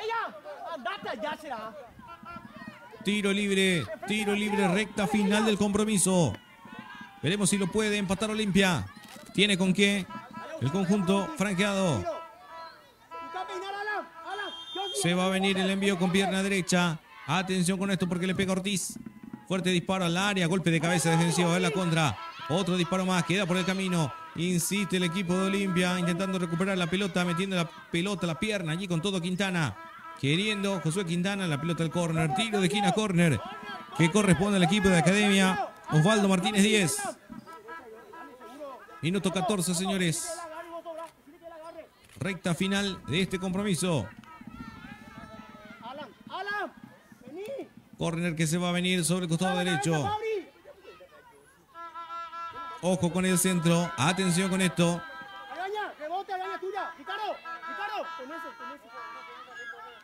Tiro libre, tiro libre, recta final del compromiso. Veremos si lo puede empatar Olimpia. Tiene con qué el conjunto franqueado. Se va a venir el envío con pierna derecha. Atención con esto porque le pega Ortiz. Fuerte disparo al área, golpe de cabeza defensivo de la contra. Otro disparo más, queda por el camino. Insiste el equipo de Olimpia intentando recuperar la pelota, metiendo la pelota, la pierna allí con todo Quintana. Queriendo Josué Quintana la pelota al córner. Tiro de esquina córner que corresponde al equipo de Academia. Osvaldo Martínez 10. Minuto 14, señores. Recta final de este compromiso. Corner que se va a venir sobre el costado derecho. Ojo con el centro. Atención con esto.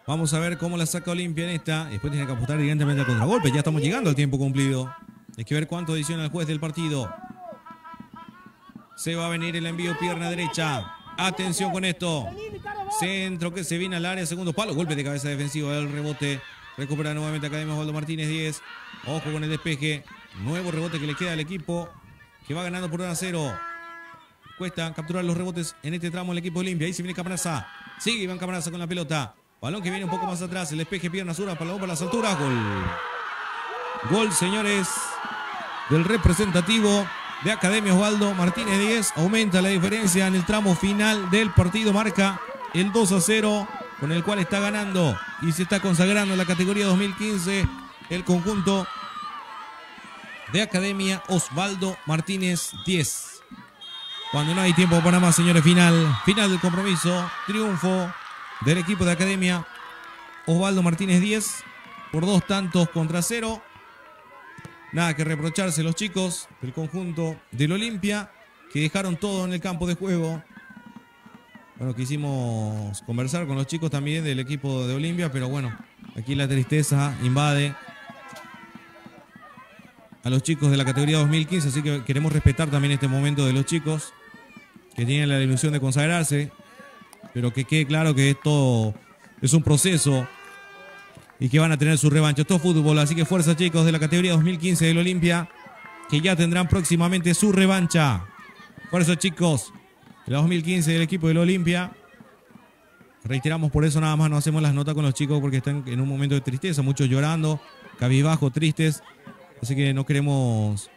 Vamos a ver cómo la saca Olimpia en esta. Después tiene que apostar evidentemente al contragolpe. Ya estamos llegando al tiempo cumplido. Hay que ver cuánto adiciona el juez del partido. Se va a venir el envío pierna derecha. Atención con esto. Centro que se viene al área. Segundo palo. Golpe de cabeza defensivo del rebote. Recupera nuevamente Academia Osvaldo Martínez 10. Ojo con el despeje. Nuevo rebote que le queda al equipo que va ganando por 1 a 0. Cuesta capturar los rebotes en este tramo el equipo Olimpia. Ahí se viene Camaraza. Sigue Iván Camaraza con la pelota. Balón que viene un poco más atrás. El despeje, pierna para palabra para las alturas. Gol. Gol, señores, del representativo de Academia Osvaldo Martínez 10. Aumenta la diferencia en el tramo final del partido. Marca el 2 a 0 con el cual está ganando y se está consagrando la categoría 2015 el conjunto de Academia Osvaldo Martínez 10. Cuando no hay tiempo para más, señores, final, final del compromiso, triunfo del equipo de Academia Osvaldo Martínez 10 por dos tantos contra cero. Nada que reprocharse los chicos del conjunto del Olimpia que dejaron todo en el campo de juego. Bueno, quisimos conversar con los chicos también del equipo de Olimpia, pero bueno, aquí la tristeza invade a los chicos de la categoría 2015, así que queremos respetar también este momento de los chicos que tienen la ilusión de consagrarse, pero que quede claro que esto es un proceso y que van a tener su revancha. Esto es fútbol, así que fuerza chicos de la categoría 2015 del Olimpia, que ya tendrán próximamente su revancha. Fuerza chicos de la 2015 del equipo del Olimpia. Reiteramos, por eso nada más no hacemos las notas con los chicos porque están en un momento de tristeza, muchos llorando, cabizbajo, tristes. Así que no queremos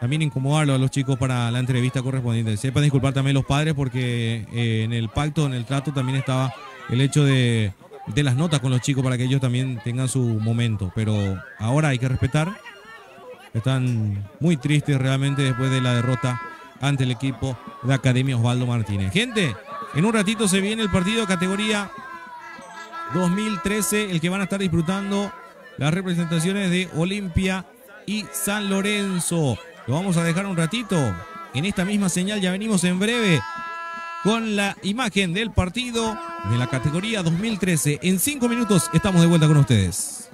también incomodarlo a los chicos para la entrevista correspondiente. Sepan disculpar también los padres porque eh, en el pacto, en el trato también estaba el hecho de, de las notas con los chicos para que ellos también tengan su momento. Pero ahora hay que respetar. Están muy tristes realmente después de la derrota ante el equipo de Academia Osvaldo Martínez. Gente, en un ratito se viene el partido categoría 2013, el que van a estar disfrutando las representaciones de Olimpia y San Lorenzo. Lo vamos a dejar un ratito en esta misma señal. Ya venimos en breve con la imagen del partido de la categoría 2013. En cinco minutos estamos de vuelta con ustedes.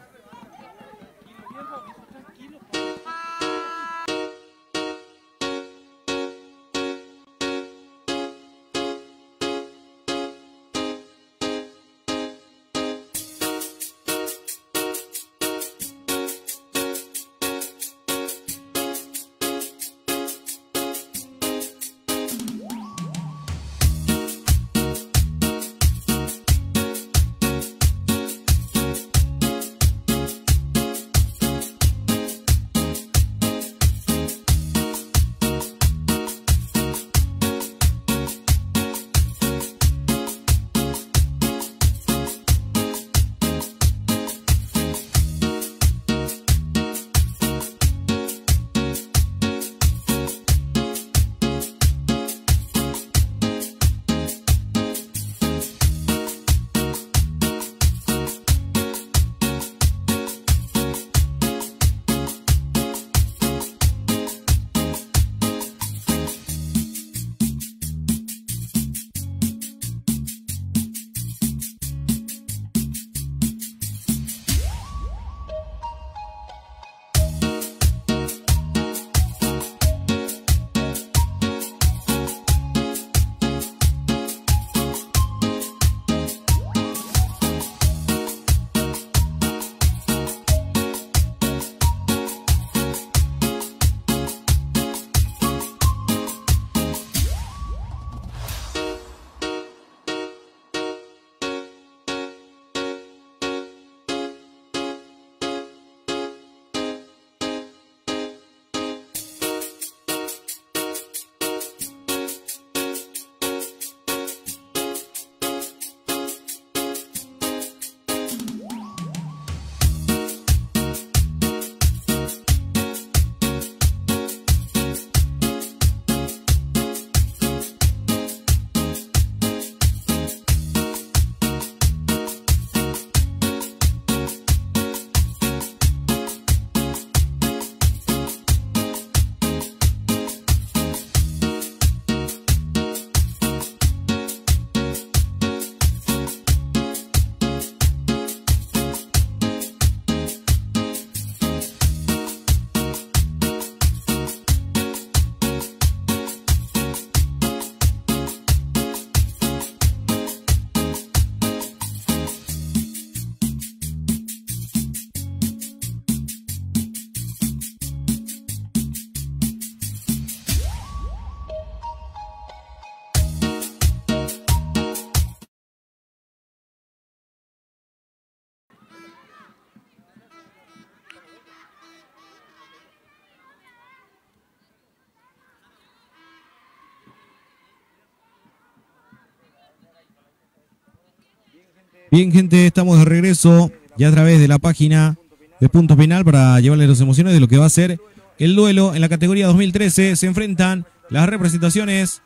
Bien, gente, estamos de regreso ya a través de la página de Punto Penal para llevarles las emociones de lo que va a ser el duelo en la categoría 2013. Se enfrentan las representaciones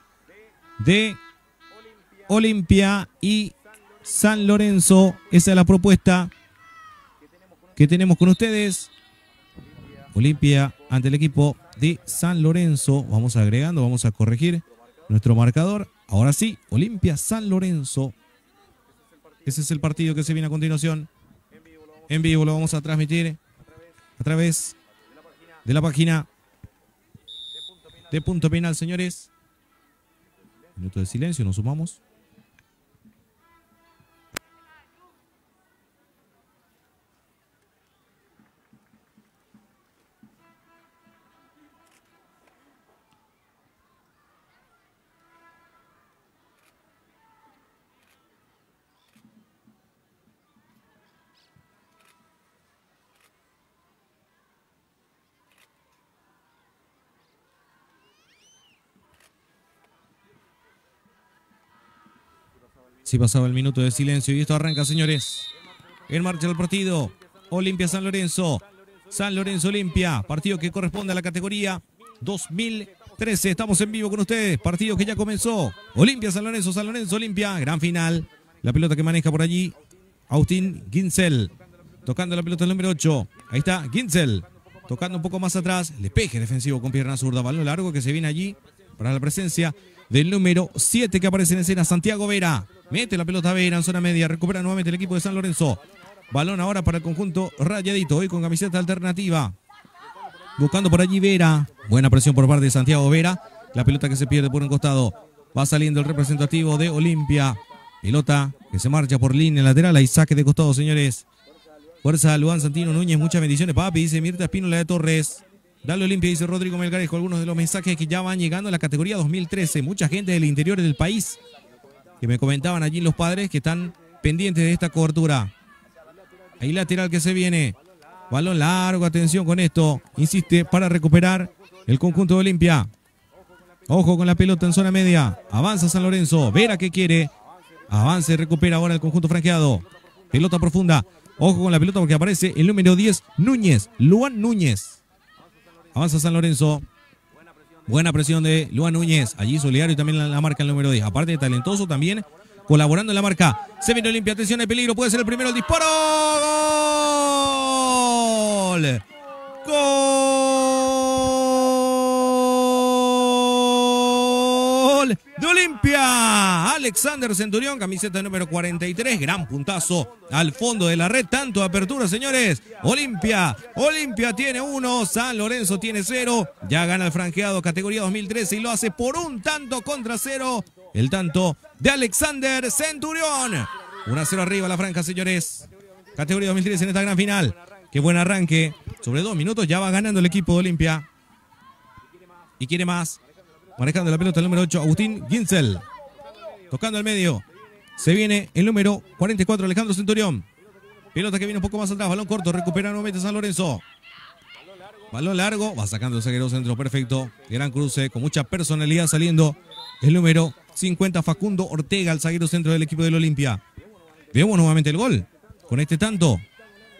de Olimpia y San Lorenzo. Esa es la propuesta que tenemos con ustedes. Olimpia ante el equipo de San Lorenzo. Vamos agregando, vamos a corregir nuestro marcador. Ahora sí, Olimpia San Lorenzo ese es el partido que se viene a continuación. En vivo lo vamos a transmitir a través de la página de Punto Penal, señores. Minuto de silencio, nos sumamos. Sí pasaba el minuto de silencio y esto arranca, señores. En marcha el partido. Olimpia San Lorenzo. San Lorenzo Olimpia. Partido que corresponde a la categoría 2013. Estamos en vivo con ustedes. Partido que ya comenzó. Olimpia San Lorenzo, San Lorenzo Olimpia. Gran final. La pelota que maneja por allí. Austin Ginzel. Tocando la pelota el número 8. Ahí está Ginzel. Tocando un poco más atrás. Le peje defensivo con pierna zurda. Balón largo que se viene allí para la presencia del número 7 que aparece en escena. Santiago Vera. Mete la pelota Vera en zona media. Recupera nuevamente el equipo de San Lorenzo. Balón ahora para el conjunto rayadito. Hoy con camiseta alternativa. Buscando por allí Vera. Buena presión por parte de Santiago Vera. La pelota que se pierde por un costado. Va saliendo el representativo de Olimpia. Pelota que se marcha por línea lateral. Hay saque de costado, señores. Fuerza Luan Santino Núñez. Muchas bendiciones, papi. Dice Mirta Espínola de Torres. Dale Olimpia, dice Rodrigo Melgarejo. Algunos de los mensajes que ya van llegando a la categoría 2013. Mucha gente del interior del país que me comentaban allí los padres que están pendientes de esta cobertura. Ahí lateral que se viene. Balón largo, atención con esto. Insiste para recuperar el conjunto de Olimpia. Ojo con la pelota en zona media. Avanza San Lorenzo. Vera que quiere. Avanza y recupera ahora el conjunto franqueado. Pelota profunda. Ojo con la pelota porque aparece el número 10, Núñez. Luan Núñez. Avanza San Lorenzo. Buena presión de Luan Núñez. Allí Solidario también la, marca el número 10. Aparte de talentoso también colaborando en la marca. Se viene Olimpia, atención, peligro, puede ser el primero, el disparo. ¡Gol! ¡Gol! De Olimpia. Alexander Centurión, camiseta número 43, gran puntazo al fondo de la red, tanto apertura, señores. Olimpia, Olimpia tiene uno, San Lorenzo tiene cero. Ya gana el franqueado categoría 2013 y lo hace por un tanto contra cero. El tanto de Alexander Centurión. 1 a 0 arriba la franja, señores. Categoría 2013 en esta gran final. Qué buen arranque. Sobre dos minutos ya va ganando el equipo de Olimpia. Y quiere más. Manejando la pelota el número 8, Agustín Ginzel. Tocando al medio. Se viene el número 44, Alejandro Centurión. Pelota que viene un poco más atrás. Balón corto. Recupera nuevamente San Lorenzo. Balón largo. Va sacando el zaguero centro. Perfecto. Gran cruce. Con mucha personalidad saliendo. El número 50, Facundo Ortega, el zaguero centro del equipo del Olimpia. Vemos nuevamente el gol. Con este tanto.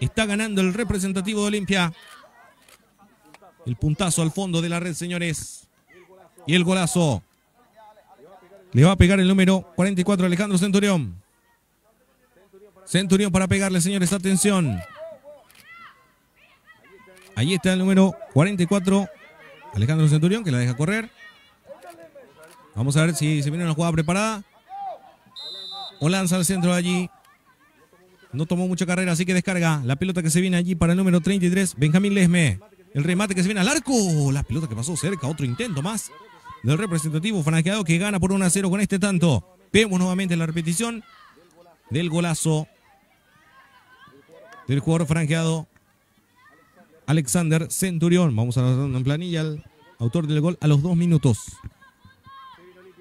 Está ganando el representativo de Olimpia. El puntazo al fondo de la red, señores. Y el golazo. Le va a pegar el número 44, Alejandro Centurión. Centurión para pegarle, señores. Atención. Ahí está el número 44, Alejandro Centurión, que la deja correr. Vamos a ver si se viene una jugada preparada. O lanza al centro allí. No tomó mucha carrera, así que descarga la pelota que se viene allí para el número 33, Benjamín Lesme. El remate que se viene al arco. La pelota que pasó cerca, otro intento más del representativo franqueado que gana por 1 a 0 con este tanto. Vemos nuevamente la repetición del golazo del jugador franqueado Alexander Centurión. Vamos a dar en planilla al autor del gol a los dos minutos.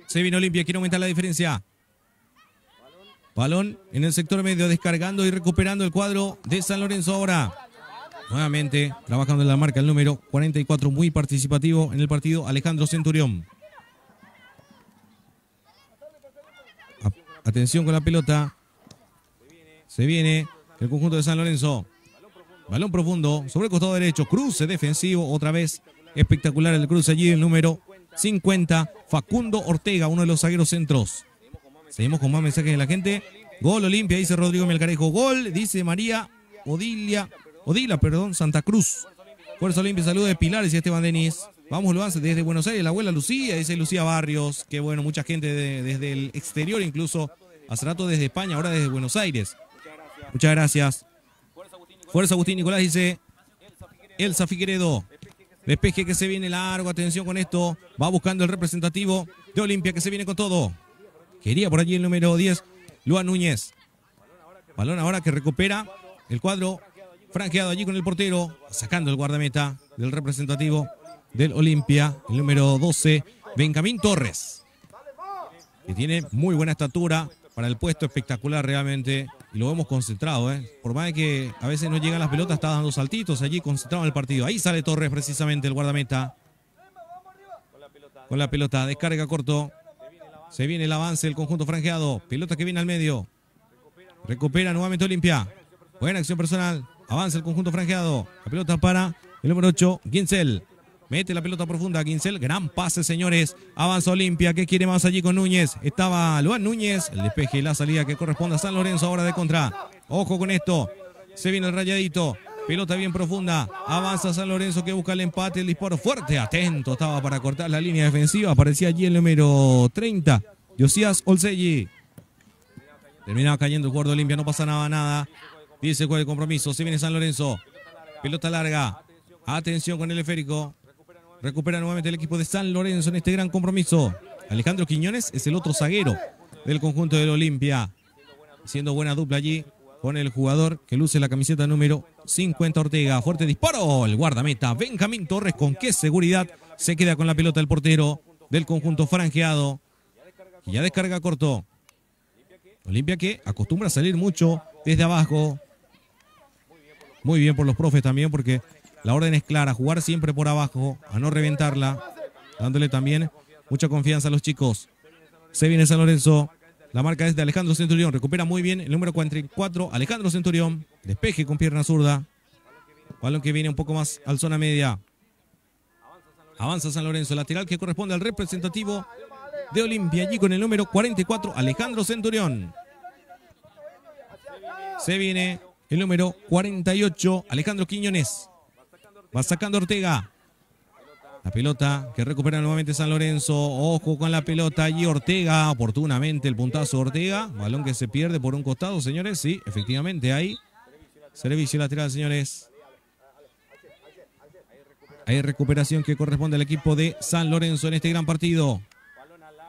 Se viene Olimpia, quiere aumentar la diferencia. Balón en el sector medio, descargando y recuperando el cuadro de San Lorenzo ahora. Nuevamente trabajando en la marca el número 44, muy participativo en el partido, Alejandro Centurión. Atención con la pelota. Se viene el conjunto de San Lorenzo. Balón profundo sobre el costado derecho. Cruce defensivo. Otra vez espectacular el cruce allí. El número 50. Facundo Ortega, uno de los zagueros centros. Seguimos con más mensajes de la gente. Gol Olimpia, dice Rodrigo Melcarejo. Gol, dice María Odilia. Odila, perdón, Santa Cruz. Fuerza Olimpia, saludos de Pilares y Esteban Denis. Vamos, lo hace desde Buenos Aires, la abuela Lucía, dice Lucía Barrios. Qué bueno, mucha gente de- desde el exterior, incluso hace rato desde España, ahora desde Buenos Aires. Muchas gracias. Fuerza Agustín Nicolás dice Elsa Figueredo. Despeje que se viene largo, atención con esto. Va buscando el representativo de Olimpia que se viene con todo. Quería por allí el número 10, Luan Núñez. Balón ahora que recupera el cuadro franqueado allí con el portero, sacando el guardameta del representativo del Olimpia, el número 12, Benjamín Torres. Que tiene muy buena estatura para el puesto espectacular realmente. Y lo vemos concentrado, ¿eh? Por más de que a veces no llegan las pelotas, está dando saltitos allí concentrado en el partido. Ahí sale Torres precisamente, el guardameta. Con la pelota, descarga corto. Se viene el avance del conjunto franjeado. Pelota que viene al medio. Recupera nuevamente Olimpia. Buena acción personal. Avanza el conjunto franjeado. La pelota para el número 8, Ginsel. Mete la pelota profunda, Ginsel. Gran pase, señores. Avanza Olimpia. ¿Qué quiere más allí con Núñez? Estaba Luan Núñez. El despeje y la salida que corresponde a San Lorenzo ahora de contra. Ojo con esto. Se viene el rayadito. Pelota bien profunda. Avanza San Lorenzo que busca el empate. El disparo fuerte. Atento. Estaba para cortar la línea defensiva. Aparecía allí el número 30. Josías Olsegui. Terminaba cayendo el de Olimpia. No pasa nada, nada. Dice cuál es el compromiso. Se viene San Lorenzo. Pelota larga. Atención con el esférico. Recupera nuevamente el equipo de San Lorenzo en este gran compromiso. Alejandro Quiñones es el otro zaguero del conjunto del Olimpia. Siendo buena dupla allí con el jugador que luce la camiseta número 50 Ortega. Fuerte disparo. El guardameta Benjamín Torres con qué seguridad se queda con la pelota el portero del conjunto franjeado. Y ya descarga corto. Olimpia que acostumbra a salir mucho desde abajo. Muy bien por los profes también porque la orden es clara, jugar siempre por abajo, a no reventarla, dándole también mucha confianza a los chicos. Se viene San Lorenzo, la marca es de Alejandro Centurión, recupera muy bien el número 44, Alejandro Centurión, despeje con pierna zurda, balón que viene un poco más al zona media. Avanza San Lorenzo, lateral que corresponde al representativo de Olimpia, allí con el número 44, Alejandro Centurión. Se viene el número 48, Alejandro Quiñones. Va sacando Ortega. La pelota que recupera nuevamente San Lorenzo. Ojo con la pelota allí Ortega. Oportunamente el puntazo Ortega. Balón que se pierde por un costado, señores. Sí, efectivamente hay servicio lateral, señores. Hay recuperación que corresponde al equipo de San Lorenzo en este gran partido.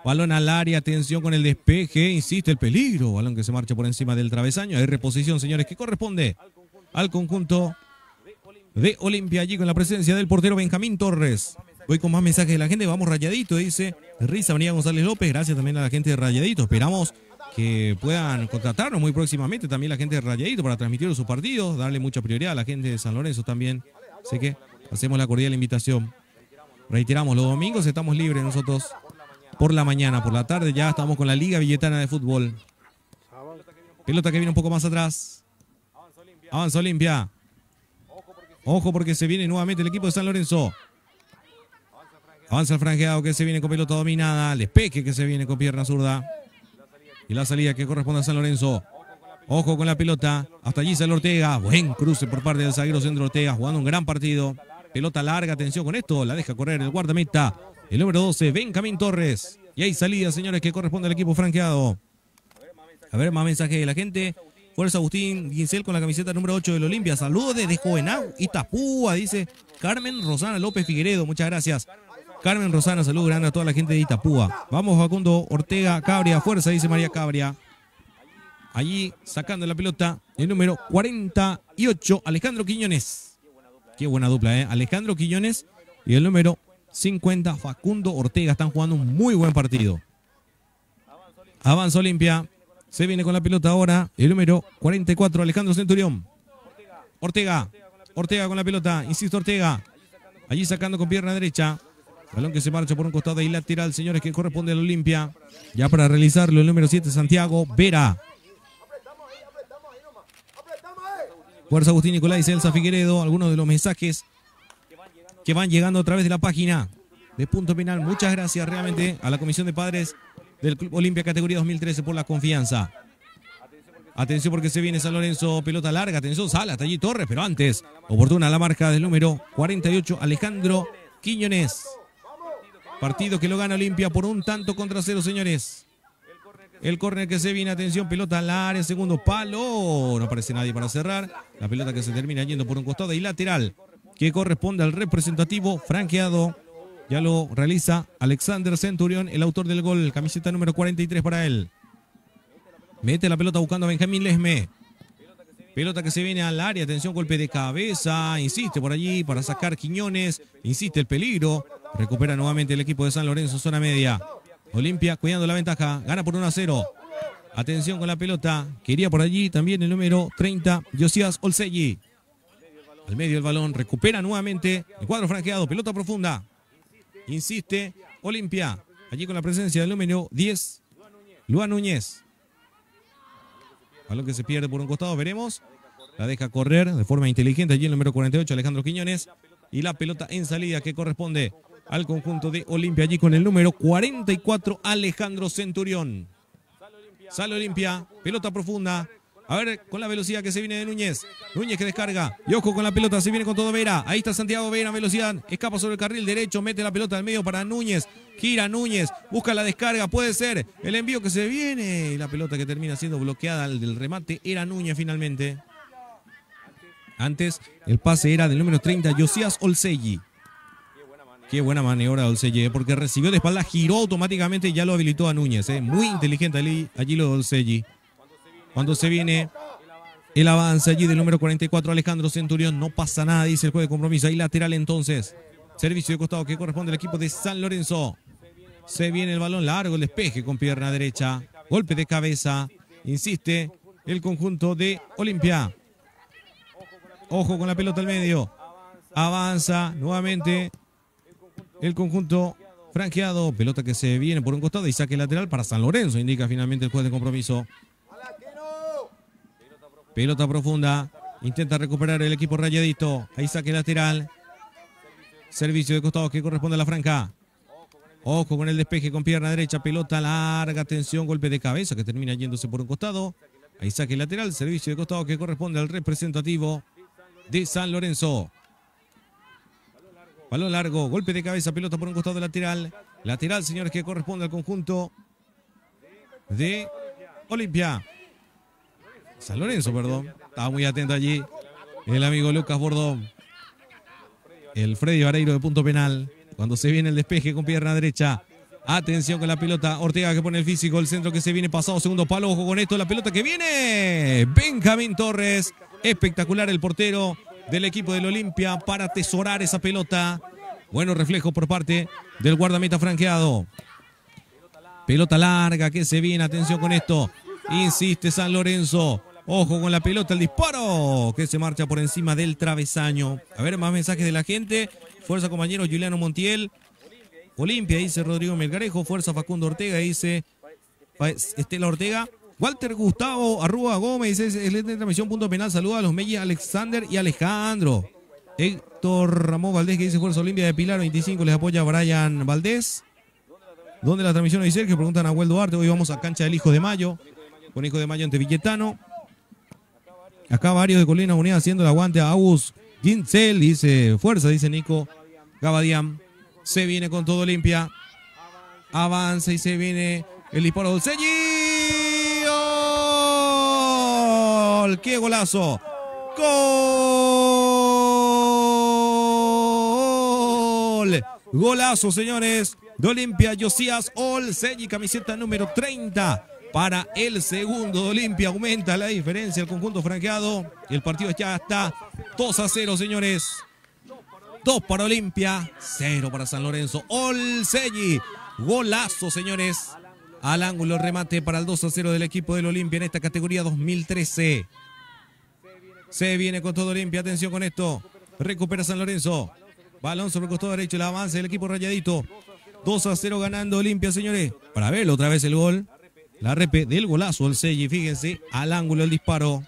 Balón al área, atención con el despeje, insiste el peligro. Balón que se marcha por encima del travesaño. Hay reposición, señores, que corresponde al conjunto de Olimpia, allí con la presencia del portero Benjamín Torres. Voy con más mensajes de la gente, vamos rayadito, dice Risa María González López, gracias también a la gente de Rayadito, esperamos que puedan contratarnos muy próximamente también la gente de Rayadito para transmitir sus partidos, darle mucha prioridad a la gente de San Lorenzo también, sé que hacemos la cordial invitación. Reiteramos, los domingos estamos libres nosotros por la mañana, por la tarde ya estamos con la Liga Villetana de Fútbol. Pelota que viene un poco más atrás. Avanza Olimpia. Ojo porque se viene nuevamente el equipo de San Lorenzo. Avanza el franjeado que se viene con pelota dominada. Despeque que se viene con pierna zurda. Y la salida que corresponde a San Lorenzo. Ojo con la pelota. Hasta allí sale Ortega. Buen cruce por parte del zaguero centro Ortega. Jugando un gran partido. Pelota larga. Atención con esto. La deja correr el guardameta. El número 12, Benjamín Torres. Y hay salida, señores, que corresponde al equipo franqueado. A ver, más mensaje de la gente. Fuerza Agustín Ginsel con la camiseta número 8 del Olimpia. Saludos desde Jovenau, Itapúa, dice Carmen Rosana López Figueredo. Muchas gracias. Carmen Rosana, saludos grande a toda la gente de Itapúa. Vamos, Facundo Ortega Cabria. Fuerza, dice María Cabria. Allí sacando la pelota el número 48, Alejandro Quiñones. Qué buena dupla, ¿eh? Alejandro Quiñones y el número 50, Facundo Ortega. Están jugando un muy buen partido. Avanza Olimpia. Se viene con la pelota ahora el número 44, Alejandro Centurión. Ortega. Ortega con la pelota. Insisto, Ortega. Allí sacando con pierna derecha. Balón que se marcha por un costado y lateral, señores, que corresponde al Olimpia. Ya para realizarlo, el número 7, Santiago Vera. Fuerza Agustín Nicolás y Celsa Figueredo. Algunos de los mensajes que van llegando a través de la página de Punto Penal. Muchas gracias realmente a la Comisión de Padres del Club Olimpia Categoría 2013 por la confianza. Atención porque se viene San Lorenzo, pelota larga, atención, sala, allí Torres, pero antes, oportuna la marca del número 48, Alejandro Quiñones. Partido que lo gana Olimpia por un tanto contra cero, señores. El córner que se viene, atención, pelota al área, segundo palo. No aparece nadie para cerrar. La pelota que se termina yendo por un costado y lateral que corresponde al representativo franqueado. Ya lo realiza Alexander Centurión, el autor del gol, camiseta número 43 para él. Mete la pelota buscando a Benjamín Lesme. Pelota que se viene al área, atención, golpe de cabeza, insiste por allí para sacar Quiñones, insiste el peligro, recupera nuevamente el equipo de San Lorenzo, zona media. Olimpia cuidando la ventaja, gana por 1 a 0. Atención con la pelota, quería por allí también el número 30, Josías Olsegui. Al medio del balón, recupera nuevamente el cuadro franqueado, pelota profunda. Insiste Olimpia. Allí con la presencia del número 10, Luan Núñez. Balón que se pierde por un costado, veremos. La deja correr de forma inteligente allí el número 48, Alejandro Quiñones. Y la pelota en salida que corresponde al conjunto de Olimpia allí con el número 44, Alejandro Centurión. Sale Olimpia, pelota profunda. A ver, con la velocidad que se viene de Núñez. Núñez que descarga. Y ojo con la pelota, se viene con todo Vera. Ahí está Santiago Vera, velocidad. Escapa sobre el carril derecho, mete la pelota al medio para Núñez. Gira Núñez, busca la descarga, puede ser. El envío que se viene. Y la pelota que termina siendo bloqueada del remate era Núñez finalmente. Antes, el pase era del número 30, Josías Olsegui. Qué buena maniobra de Olsegui, eh, porque recibió de espalda, giró automáticamente y ya lo habilitó a Núñez. Eh. Muy inteligente allí, allí lo de. Cuando se viene el avance allí del número 44, Alejandro Centurión, no pasa nada, dice el juez de compromiso. Ahí lateral entonces. Servicio de costado que corresponde al equipo de San Lorenzo. Se viene el balón largo, el despeje con pierna derecha. Golpe de cabeza. Insiste el conjunto de Olimpia. Ojo con la pelota al medio. Avanza nuevamente el conjunto franqueado. Pelota que se viene por un costado y saque lateral para San Lorenzo, indica finalmente el juez de compromiso. Pelota profunda. Intenta recuperar el equipo rayadito. Ahí saque lateral. Servicio de costado que corresponde a la franca. Ojo con el despeje con pierna derecha. Pelota larga. Atención. Golpe de cabeza que termina yéndose por un costado. Ahí saque lateral. Servicio de costado que corresponde al representativo de San Lorenzo. Balón largo, golpe de cabeza, pelota por un costado lateral. Lateral, señores, que corresponde al conjunto de Olimpia. San Lorenzo, perdón. Estaba muy atento allí el amigo Lucas Bordón. El Freddy Vareiro de punto penal. Cuando se viene el despeje con pierna derecha. Atención con la pelota. Ortega que pone el físico. El centro que se viene pasado. Segundo palo. Ojo con esto. La pelota que viene. Benjamín Torres. Espectacular el portero del equipo del Olimpia para atesorar esa pelota. Buenos reflejos por parte del guardameta franqueado. Pelota larga que se viene. Atención con esto. Insiste San Lorenzo. Ojo con la pelota, el disparo que se marcha por encima del travesaño. A ver, más mensajes de la gente. Fuerza compañero Juliano Montiel. Olimpia, dice Rodrigo Melgarejo. Fuerza Facundo Ortega, dice Estela Ortega. Walter Gustavo Arrua Gómez dice, excelente transmisión, punto penal. Saluda a los Mellis Alexander y Alejandro. Héctor Ramón Valdés que dice Fuerza Olimpia de Pilar 25 les apoya Brian Valdés. ¿Dónde la transmisión hoy Sergio? Preguntan a Huel Duarte. Hoy vamos a cancha del Hijo de Mayo. Con Hijo de Mayo ante Villetano. Acá varios de Colina Unida haciendo el aguante a Agus Ginzel. Dice Fuerza, dice Nico Gabadian. Se viene con todo Olimpia. Avanza y se viene el disparo del ¡Qué golazo! ¡Gol! Golazo, señores. De Olimpia, Josías Olsegui, camiseta número 30 para el segundo de Olimpia. Aumenta la diferencia el conjunto franqueado. El partido ya está 2 a 0, señores. 2 para Olimpia, 0 para San Lorenzo. Olsegui, golazo, señores al ángulo remate para el 2 a 0 del equipo del Olimpia en esta categoría 2013. Se viene con todo Olimpia, atención con esto. Recupera San Lorenzo. Balón sobre el costado derecho, el avance del equipo rayadito. 2 a 0 ganando Olimpia, señores. Para verlo otra vez el gol. La repe del golazo el Selli, fíjense, al ángulo el disparo.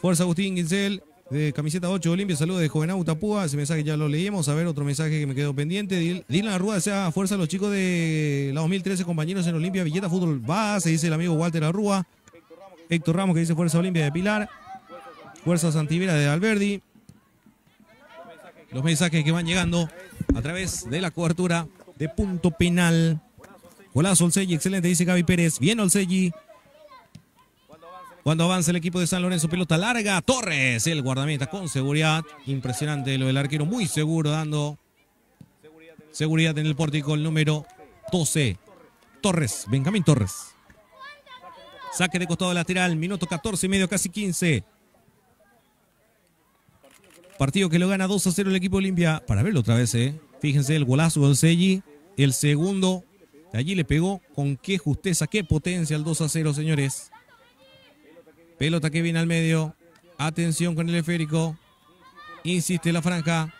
Fuerza Agustín Quincel de camiseta 8 Olimpia, saludos de Jovenauta Púa, ese mensaje ya lo leímos, a ver otro mensaje que me quedó pendiente, Dylan Arrua desea fuerza a los chicos de la 2013 compañeros en Olimpia, Villeta Fútbol Base, dice el amigo Walter Arrua, Héctor Ramos que dice Fuerza Olimpia de Pilar, Fuerza Santivera de Alberdi, los mensajes que van llegando a través de la cobertura de punto penal. Golazo Olsegui, excelente, dice Gaby Pérez. Bien Olsegui. Cuando avanza el equipo de San Lorenzo, pelota larga. Torres, el guardameta con seguridad. Impresionante lo del arquero, muy seguro, dando seguridad en el pórtico, el número 12. Torres, Benjamín Torres. Saque de costado lateral, minuto 14 y medio, casi 15. Partido que lo gana 2 a 0 el equipo Olimpia. Para verlo otra vez, ¿eh? Fíjense el golazo de. El segundo. Allí le pegó con qué justeza, qué potencia el 2 a 0, señores. Pelota que viene al medio. Atención con el esférico. Insiste la franja.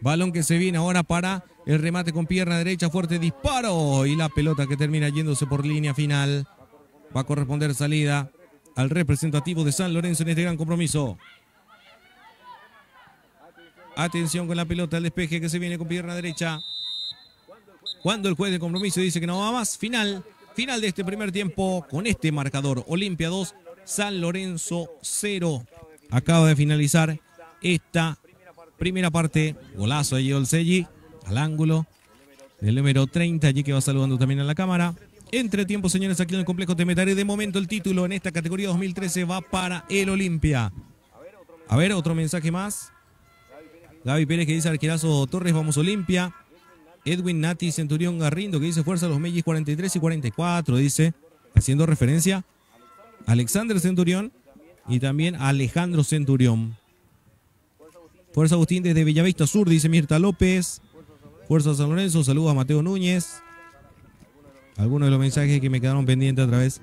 Balón que se viene ahora para El remate con pierna derecha, fuerte disparo. Y la pelota que termina yéndose por línea final. Va a corresponder salida al representativo de San Lorenzo en este gran compromiso. Atención con la pelota, el despeje que se viene con pierna derecha. Cuando el juez de compromiso dice que no va más, final, final de este primer tiempo con este marcador. Olimpia 2, San Lorenzo 0. Acaba de finalizar esta primera parte. Golazo de Olselli al ángulo del número 30, allí que va saludando también a la cámara. Entre tiempo, señores, aquí en el complejo Temetaré. De momento, el título en esta categoría 2013 va para el Olimpia. A ver, otro mensaje más. Gaby Pérez que dice Arquerazo Torres, vamos Olimpia. Edwin Nati Centurión Garrindo que dice Fuerza los Mellis 43 y 44, dice, haciendo referencia a Alexander Centurión y también a Alejandro Centurión. Fuerza Agustín desde Bellavista Sur, dice Mirta López. Fuerza San Lorenzo, saludos a Mateo Núñez. Algunos de los mensajes que me quedaron pendientes a través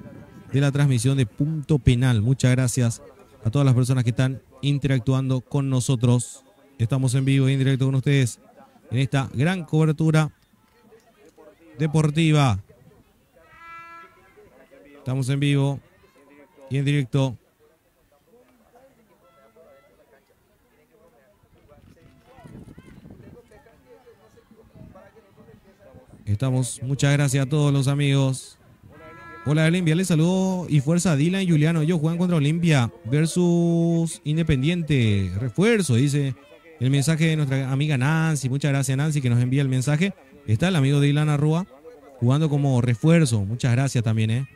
de la transmisión de Punto Penal. Muchas gracias a todas las personas que están interactuando con nosotros. Estamos en vivo e en directo con ustedes en esta gran cobertura deportiva. Estamos en vivo y en directo. Estamos, muchas gracias a todos los amigos. Hola Olimpia, les saludo y fuerza a Dylan y Juliano. Ellos juegan contra Olimpia versus Independiente. Refuerzo, dice el mensaje de nuestra amiga Nancy. Muchas gracias, Nancy, que nos envía el mensaje. Está el amigo de Ilana Rúa jugando como refuerzo. Muchas gracias también, ¿eh?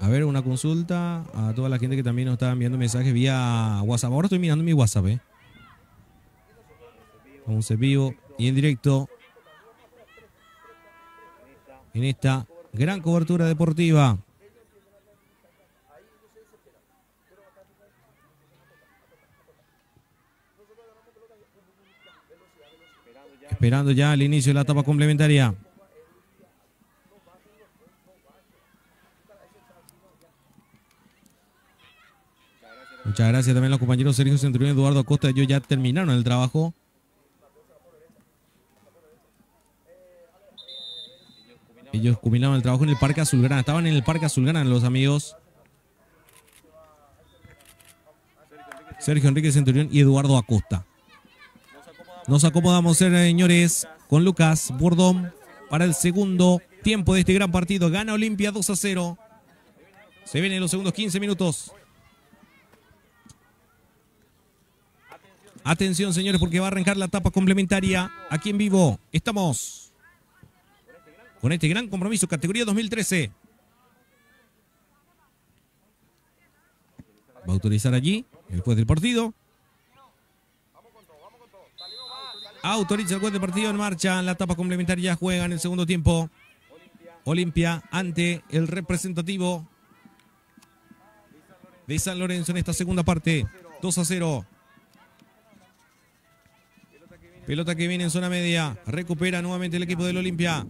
A ver, una consulta a toda la gente que también nos está enviando mensajes vía WhatsApp. Ahora estoy mirando mi WhatsApp, ¿eh? Vamos en vivo y en directo en esta gran cobertura deportiva. Esperando ya el inicio de la etapa complementaria. Muchas gracias también a los compañeros Sergio Centurión y Eduardo Acosta. Ellos ya terminaron el trabajo. Ellos culminaron el trabajo en el Parque Azulgrana. Estaban en el Parque Azulgrana los amigos. Sergio Enrique Centurión y Eduardo Acosta. Nos acomodamos, señores, con Lucas Bordón para el segundo tiempo de este gran partido. Gana Olimpia 2 a 0. Se ven en los segundos 15 minutos. Atención, señores, porque va a arrancar la etapa complementaria aquí en vivo. Estamos con este gran compromiso, categoría 2013. Va a autorizar allí, después del partido. Autoriza el juez de partido en marcha. La etapa complementaria juega en el segundo tiempo. Olimpia ante el representativo de San Lorenzo en esta segunda parte. 2 a 0. Pelota que viene en zona media. Recupera nuevamente el equipo del Olimpia.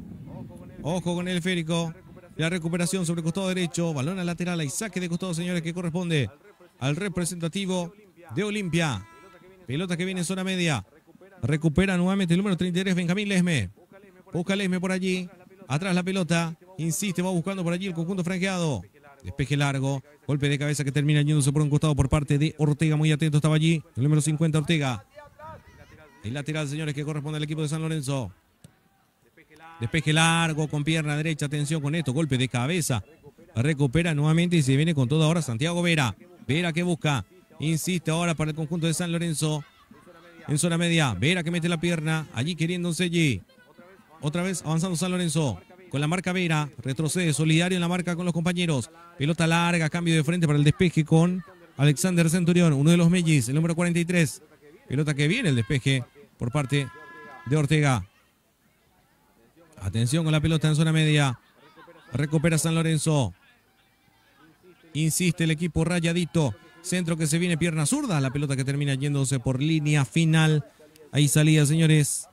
Ojo con el esférico. La recuperación sobre costado derecho. Balón a lateral y saque de costado, señores, que corresponde al representativo de Olimpia. Pelota que viene en zona media. Recupera nuevamente el número 33, Benjamín Lesme. Busca Lesme por allí. Atrás la pelota. Insiste, va buscando por allí el conjunto franqueado. Despeje largo. Golpe de cabeza que termina yéndose por un costado por parte de Ortega. Muy atento estaba allí. El número 50, Ortega. El lateral, señores, que corresponde al equipo de San Lorenzo. Despeje largo con pierna derecha. Atención con esto. Golpe de cabeza. Recupera nuevamente y se viene con todo ahora Santiago Vera. Vera que busca. Insiste ahora para el conjunto de San Lorenzo en zona media. Vera que mete la pierna, allí queriendo allí. Otra vez avanzando San Lorenzo. Con la marca Vera, retrocede solidario en la marca con los compañeros. Pelota larga, cambio de frente para el despeje con Alexander Centurión, uno de los Mellis, el número 43. Pelota que viene el despeje por parte de Ortega. Atención con la pelota en zona media. Recupera San Lorenzo. Insiste el equipo rayadito. Centro que se viene pierna zurda. La pelota que termina yéndose por línea final. Ahí salía, señores.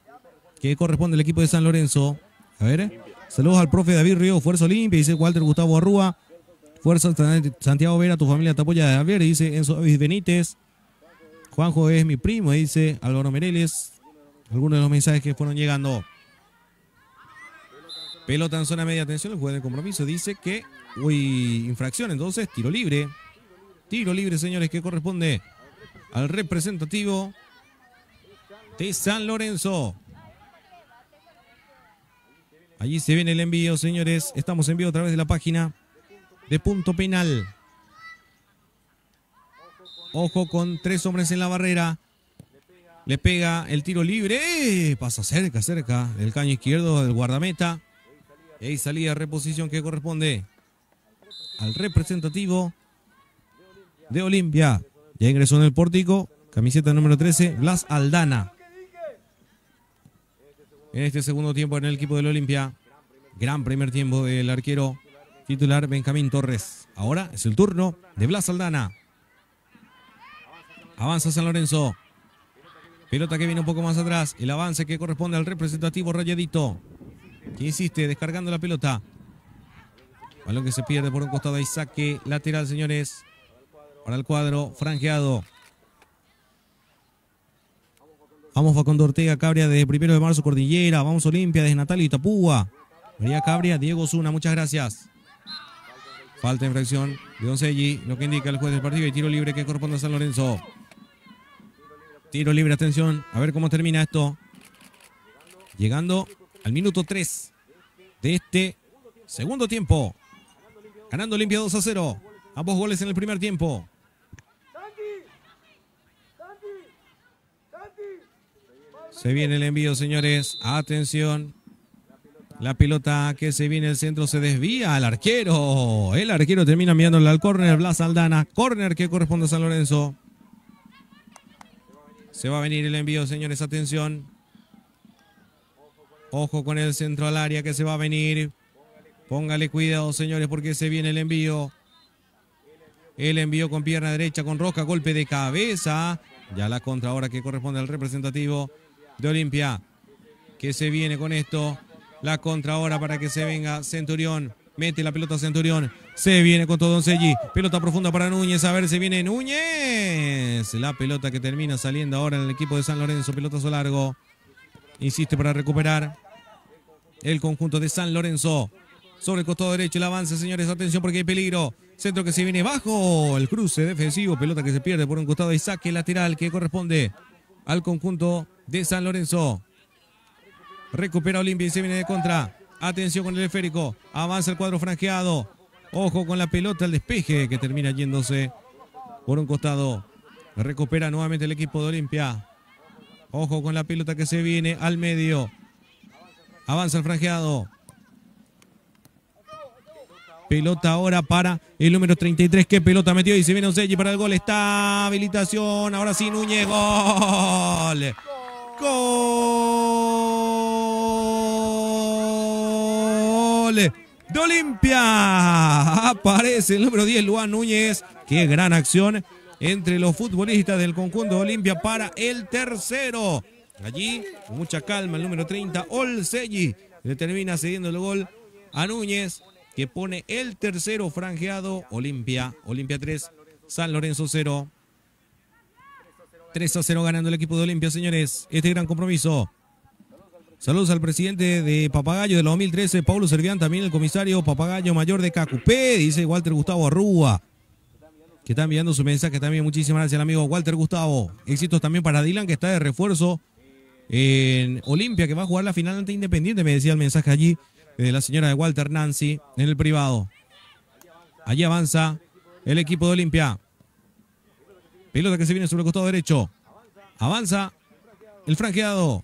Que corresponde al equipo de San Lorenzo. A ver. Saludos al profe David Río, Fuerza Olimpia. Dice Walter Gustavo Arrúa. Fuerza Santiago Vera, tu familia te apoya de Javier. Dice Enzo Benítez. Juanjo es mi primo, dice Álvaro Mereles. algunos de los mensajes que fueron llegando. Pelota en zona media atención, el juez de compromiso dice que, uy, infracción, entonces tiro libre. Tiro libre, señores, que corresponde al representativo de San Lorenzo. Allí se viene el envío, señores. Estamos en vivo a través de la página de punto penal. Ojo con tres hombres en la barrera. Le pega el tiro libre. Pasa cerca, cerca. El caño izquierdo del guardameta. Y salida reposición que corresponde al representativo de Olimpia. Ya ingresó en el pórtico. Camiseta número 13, Blas Aldana. En este segundo tiempo en el equipo del Olimpia. Gran primer tiempo del arquero titular Benjamín Torres. Ahora es el turno de Blas Aldana. Avanza San Lorenzo. Pelota que viene un poco más atrás. El avance que corresponde al representativo Rayadito. Que insiste descargando la pelota. Balón que se pierde por un costado y saque lateral, señores. Para el cuadro franjeado. Vamos Facundo Ortega, Cabria desde primero de marzo, Cordillera. Vamos Olimpia desde Natal y Itapúa. María Cabria, Diego Zuna, muchas gracias. Falta infracción de Doncelli, lo que indica el juez del partido y tiro libre que corresponde a San Lorenzo. Tiro libre, atención, a ver cómo termina esto. Llegando al minuto 3 de este segundo tiempo. Ganando Olimpia 2 a 0. Ambos goles en el primer tiempo. Se viene el envío, señores. Atención. La pelota que se viene el centro se desvía al arquero. El arquero termina enviándole al córner. Blas Aldana. Córner que corresponde a San Lorenzo. Se va a venir el envío, señores. Atención. Ojo con el centro al área que se va a venir. Póngale cuidado, señores, porque se viene el envío. El envío con pierna derecha, con Roca, golpe de cabeza. Ya la contra ahora que corresponde al representativo de Olimpia. Que se viene con esto. La contra ahora para que se venga Centurión. Mete la pelota Centurión. Se viene con todo Doncelli. Pelota profunda para Núñez. A ver, se viene Núñez. La pelota que termina saliendo ahora en el equipo de San Lorenzo. Pelotazo largo. Insiste para recuperar el conjunto de San Lorenzo. Sobre el costado derecho el avance, señores. Atención porque hay peligro. Centro que se viene bajo. El cruce defensivo. Pelota que se pierde por un costado y saque lateral que corresponde al conjunto de San Lorenzo. Recupera Olimpia y se viene de contra. Atención con el esférico. Avanza el cuadro franqueado. Ojo con la pelota, el despeje que termina yéndose por un costado. Recupera nuevamente el equipo de Olimpia. Ojo con la pelota que se viene al medio. Avanza el franqueado. Pelota ahora para el número 33. ¿Qué pelota metió? Y se viene Oselli para el gol. Está habilitación. Ahora sí, Núñez. Gol. Gol de Olimpia. Aparece el número 10, Luan Núñez. Qué gran acción entre los futbolistas del conjunto de Olimpia para el tercero. Allí, con mucha calma, el número 30, Olselli, le termina cediendo el gol a Núñez, que pone el tercero franjeado. Olimpia, Olimpia 3, San Lorenzo 0. 3 a 0 ganando el equipo de Olimpia, señores. Este gran compromiso. Saludos al presidente de Papagayo de la 2013, Paulo Servián, también el comisario Papagayo Mayor de Cacupé, dice Walter Gustavo Arrúa, que está enviando su mensaje también. Muchísimas gracias amigo Walter Gustavo. Éxitos también para Dylan, que está de refuerzo en Olimpia, que va a jugar la final ante Independiente, me decía el mensaje allí la señora de Walter Nancy en el privado. Allí avanza el equipo de Olimpia. Pelota que se viene sobre el costado derecho. Avanza el franqueado.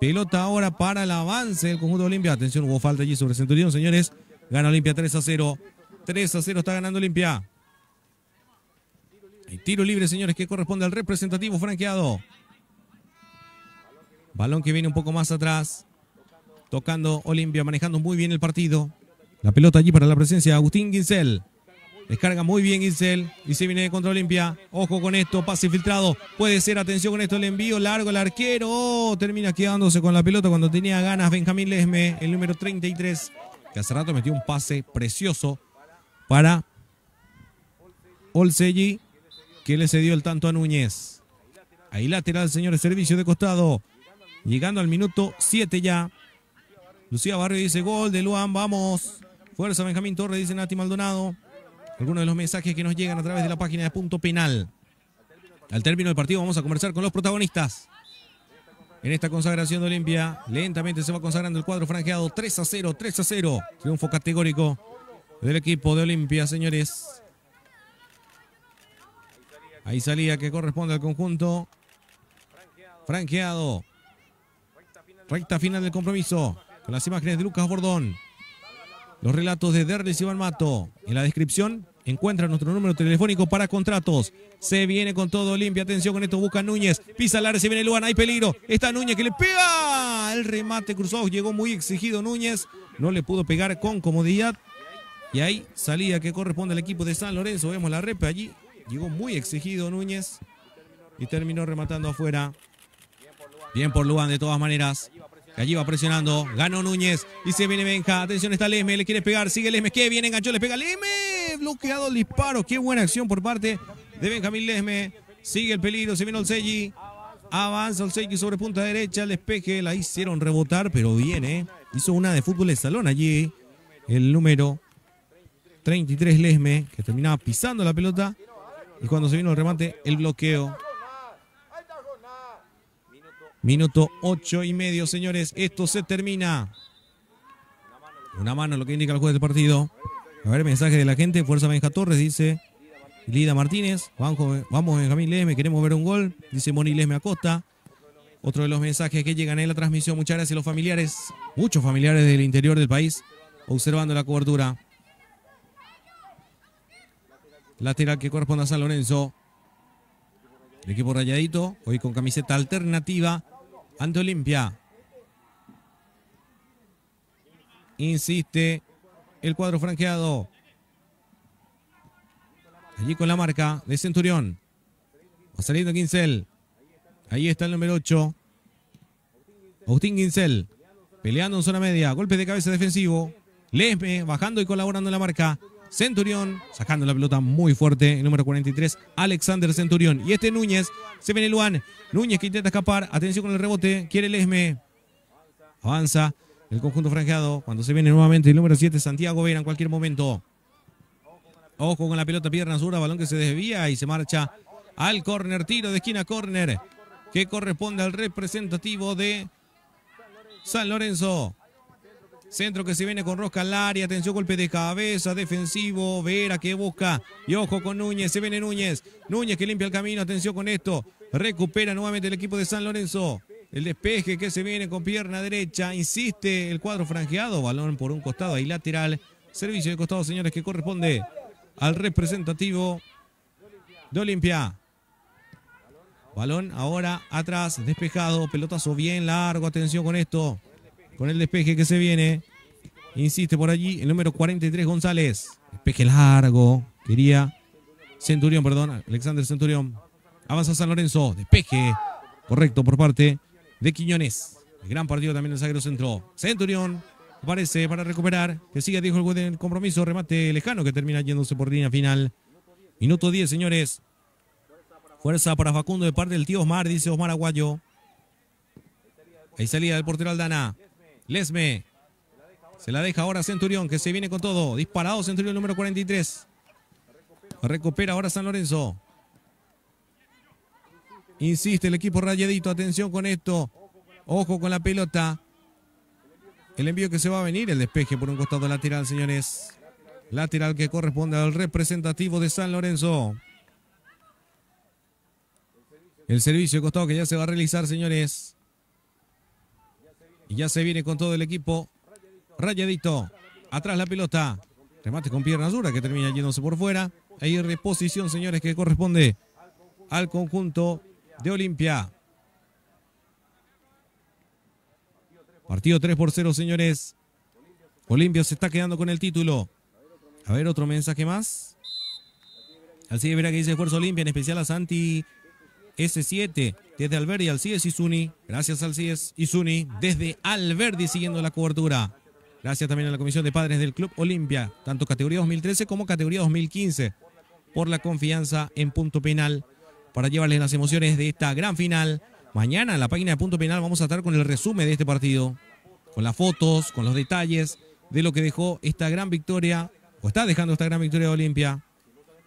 Pelota ahora para el avance del conjunto de Olimpia. Atención, hubo falta allí sobre Centurión, señores. Gana Olimpia 3 a 0. 3 a 0 está ganando Olimpia. Hay tiro libre, señores, que corresponde al representativo franqueado. Balón que viene un poco más atrás. Tocando Olimpia, manejando muy bien el partido. La pelota allí para la presencia de Agustín Guincel. Descarga muy bien Gisel y se viene contra Olimpia. Ojo con esto, pase filtrado. Puede ser, atención con esto, el envío largo, el arquero. Oh, termina quedándose con la pelota cuando tenía ganas Benjamín Lesme, el número 33, que hace rato metió un pase precioso para Olsegui, que le cedió el tanto a Núñez. Ahí lateral, señores, servicio de costado. Llegando al minuto 7 ya. Lucía Barrio dice gol de Luan, vamos. Fuerza Benjamín Torres, dice Nati Maldonado. Algunos de los mensajes que nos llegan a través de la página de Punto Penal. Al término del partido vamos a conversar con los protagonistas. En esta consagración de Olimpia, lentamente se va consagrando el cuadro franjeado 3 a 0, 3 a 0. Triunfo categórico del equipo de Olimpia, señores. Ahí salía que corresponde al conjunto. Franqueado. Recta final del compromiso. Con las imágenes de Lucas Bordón. Los relatos de Derlis Iván Mato. En la descripción encuentra nuestro número telefónico para contratos. Se viene con todo limpia. Atención con esto. Busca Núñez. Pisa al área. Se viene Luan. Hay peligro. Está Núñez que le pega. El remate cruzado. Llegó muy exigido Núñez. No le pudo pegar con comodidad. Y ahí salía que corresponde al equipo de San Lorenzo. Vemos la repe allí. Llegó muy exigido Núñez. Y terminó rematando afuera. Bien por Luan de todas maneras. Allí va presionando. Ganó Núñez. Y se viene Benja. Atención, está Lesme. Le quiere pegar. Sigue Lesme. Que viene, enganchó. Le pega Lesme. Bloqueado el disparo. Qué buena acción por parte de Benjamín Lesme. Sigue el peligro. Se viene Olsegi. Avanza Olsegi sobre punta derecha. El despeje. La hicieron rebotar, pero viene. Hizo una de fútbol de salón allí. El número 33 Lesme. Que terminaba pisando la pelota. Y cuando se vino el remate, el bloqueo Minuto ocho y medio, señores. Esto se termina. Una mano, lo que indica el juez de partido. A ver, mensaje de la gente. Fuerza Benja Torres, dice Lida Martínez. Vamos Benjamín Lesme, queremos ver un gol. Dice Moni Lesme Acosta. Otro de los mensajes que llegan en la transmisión. Muchas gracias a los familiares, muchos familiares del interior del país, observando la cobertura. Lateral que corresponde a San Lorenzo. El equipo rayadito, hoy con camiseta alternativa ante Olimpia. Insiste el cuadro franqueado. Allí con la marca de Centurión. Va saliendo Quincel. Ahí está el número 8. Agustín Quincel. Peleando en zona media. Golpe de cabeza defensivo. Lesme bajando y colaborando en la marca. Centurión, sacando la pelota muy fuerte, el número 43, Alexander Centurión. Y este Núñez, se viene Luan. Núñez que intenta escapar, atención con el rebote, quiere Lesme. Avanza el conjunto franjeado. Cuando se viene nuevamente el número 7, Santiago Vera en cualquier momento. Ojo con la pelota, pierna zurda, balón que se desvía y se marcha al córner, tiro de esquina, córner, que corresponde al representativo de San Lorenzo. Centro que se viene con Rosca al área. Atención, golpe de cabeza, defensivo. Vera que busca. Y ojo con Núñez. Se viene Núñez. Núñez que limpia el camino. Atención con esto. Recupera nuevamente el equipo de San Lorenzo. El despeje que se viene con pierna derecha. Insiste el cuadro franjeado. Balón por un costado ahí lateral. Servicio de costado, señores, que corresponde al representativo de Olimpia. Balón ahora atrás, despejado, pelotazo bien largo. Atención con esto con el despeje que se viene. Insiste por allí el número 43 González. Despeje largo. Quería Centurión, perdón. Alexander Centurión. Avanza San Lorenzo. Despeje. Correcto por parte de Quiñones. El gran partido también del Sagro Centro. Centurión aparece para recuperar. Que siga, dijo el juez del compromiso. Remate lejano que termina yéndose por línea final. Minuto 10, señores. Fuerza para Facundo de parte del tío Osmar, dice Osmar Aguayo. Ahí salía del portero Aldana. Lesme. Se la deja ahora Centurión, que se viene con todo. Disparado Centurión número 43. Recupera ahora San Lorenzo. Insiste el equipo rayadito. Atención con esto. Ojo con la pelota. El envío que se va a venir. El despeje por un costado lateral, señores. Lateral que corresponde al representativo de San Lorenzo. El servicio de costado que ya se va a realizar, señores. Y ya se viene con todo el equipo. Rayadito. Atrás la pelota. Remate con pierna dura que termina yéndose por fuera. Hay reposición, señores, que corresponde al conjunto de Olimpia. Partido 3 por 0, señores. Olimpia se está quedando con el título. A ver, otro mensaje más. Así verá que dice esfuerzo Olimpia, en especial a Santi S7 desde Alberdi, Alcides Isuni. Gracias Alcides Isuni desde Alberdi siguiendo la cobertura. Gracias también a la Comisión de Padres del Club Olimpia, tanto categoría 2013 como categoría 2015, por la confianza en punto penal para llevarles las emociones de esta gran final Mañana en la página de Punto Penal vamos a estar con el resumen de este partido, con las fotos, con los detalles de lo que dejó esta gran victoria, o está dejando esta gran victoria de Olimpia.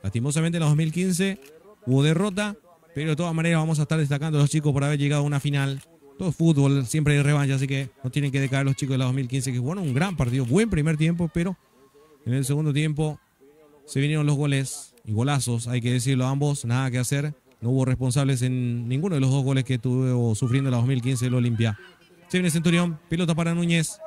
Lastimosamente en la 2015 hubo derrota, pero de todas maneras vamos a estar destacando a los chicos por haber llegado a una final. Todo fútbol, siempre hay revancha, así que no tienen que decaer los chicos de la 2015 que jugaron un gran partido, buen primer tiempo, pero en el segundo tiempo se vinieron los goles y golazos, hay que decirlo ambos, nada que hacer. No hubo responsables en ninguno de los dos goles que tuvo sufriendo la 2015 el Olimpia. Se viene Centurión, pelota para Núñez.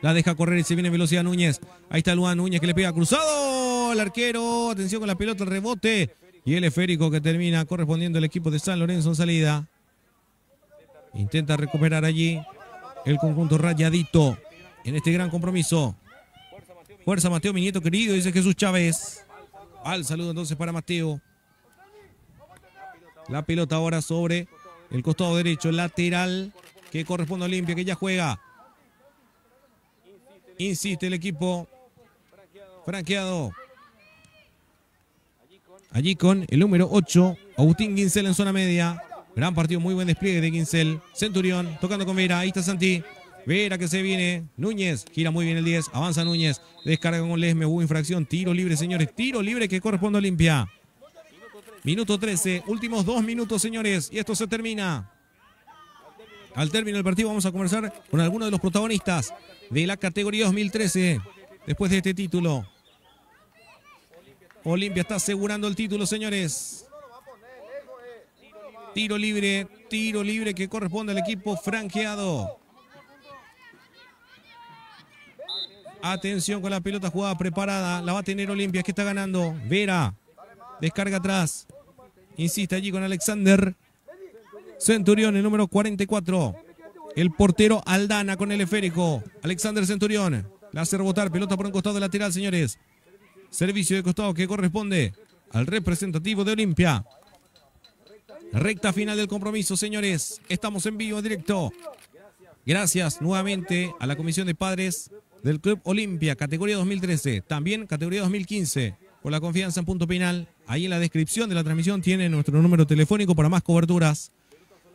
La deja correr y se viene velocidad Núñez. Ahí está Luan Núñez que le pega cruzado. El arquero, atención con la pelota, el rebote. Y el esférico que termina correspondiendo al equipo de San Lorenzo en salida. Intenta recuperar allí el conjunto rayadito en este gran compromiso. Fuerza Mateo, mi nieto querido, dice Jesús Chávez. Al saludo entonces para Mateo. La pelota ahora sobre el costado derecho, lateral, que corresponde a Olimpia, que ya juega. Insiste el equipo. Franqueado. Allí con el número 8, Agustín Quincel en zona media. Gran partido, muy buen despliegue de Quincel. Centurión, tocando con Vera. Ahí está Santi. Vera que se viene. Núñez, gira muy bien el 10. Avanza Núñez. Descarga con Lesme. Hubo infracción. Tiro libre, señores. Tiro libre que corresponde a Olimpia. Minuto 13. Últimos dos minutos, señores. Y esto se termina. Al término del partido vamos a conversar con algunos de los protagonistas de la categoría 2013. Después de este título. Olimpia está asegurando el título, señores. Tiro libre, tiro libre que corresponde al equipo franqueado. Atención con la pelota jugada preparada. La va a tener Olimpia que está ganando. Vera. Descarga atrás. Insiste allí con Alexander. Centurión, el número 44. El portero Aldana con el esférico. Alexander Centurión. La hace rebotar. Pelota por un costado lateral, señores. Servicio de costado que corresponde al representativo de Olimpia. Recta final del compromiso, señores. Estamos en vivo, en directo. Gracias nuevamente a la Comisión de Padres del Club Olimpia, categoría 2013. También categoría 2015. Por la confianza en punto penal. Ahí en la descripción de la transmisión tiene nuestro número telefónico para más coberturas.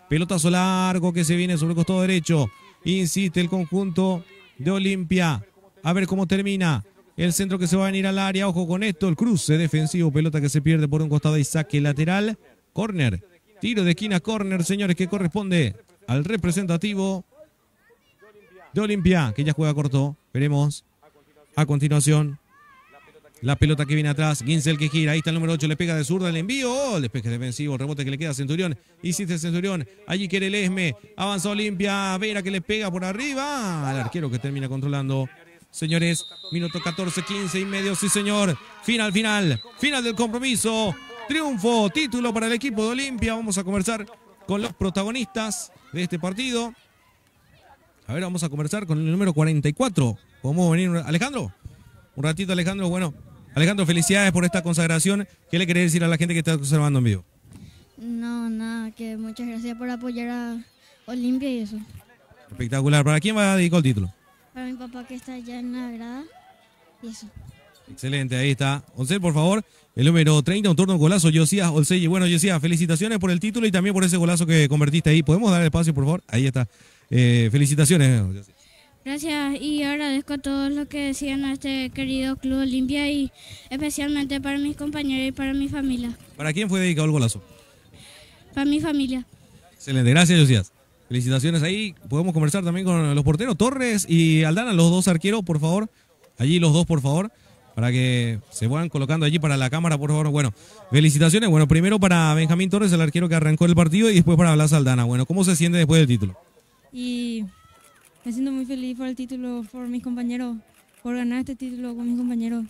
Pelotazo largo que se viene sobre el costado derecho. Insiste el conjunto de Olimpia. A ver cómo termina. El centro que se va a venir al área. Ojo con esto. El cruce defensivo. Pelota que se pierde por un costado y saque lateral. Corner. Tiro de esquina. Corner, señores, que corresponde al representativo de Olimpia. Que ya juega corto. Veremos a continuación. La pelota que viene atrás, Ginsel que gira, ahí está el número 8, le pega de zurda el envío, oh, el despeje defensivo, el rebote que le queda a Centurión, hiciste Centurión, allí quiere el Esme, avanza Olimpia, Vera que le pega por arriba, al arquero que termina controlando. Señores, minuto 14, 15 y medio, sí señor, final, final, final del compromiso, triunfo, título para el equipo de Olimpia, vamos a conversar con los protagonistas de este partido. A ver, vamos a conversar con el número 44. ¿Podemos venir, Alejandro? Un ratito, Alejandro. Bueno, Alejandro, felicidades por esta consagración. ¿Qué le querés decir a la gente que está observando en vivo? No, nada, que muchas gracias por apoyar a Olimpia y eso. Espectacular. ¿Para quién va a dedicar el título? Para mi papá que está allá en la grada y eso. Excelente, ahí está. Oncel, por favor, el número 30, un turno golazo, Josías Olsey. Bueno, Josías, felicitaciones por el título y también por ese golazo que convertiste ahí. ¿Podemos dar espacio, por favor? Ahí está. Eh, felicitaciones, Josías. Gracias y agradezco a todos los que decían a este querido Club Olimpia y especialmente para mis compañeros y para mi familia. ¿Para quién fue dedicado el golazo? Para mi familia. Excelente, gracias Josías. Felicitaciones ahí. Podemos conversar también con los porteros Torres y Aldana, los dos arqueros, por favor. Allí los dos, por favor, para que se vayan colocando allí para la cámara, por favor. Bueno, felicitaciones. Bueno, primero para Benjamín Torres, el arquero que arrancó el partido, y después para Blas Aldana. Bueno, ¿cómo se siente después del título? Y me siento muy feliz por el título, por mis compañeros, por ganar este título con mis compañeros,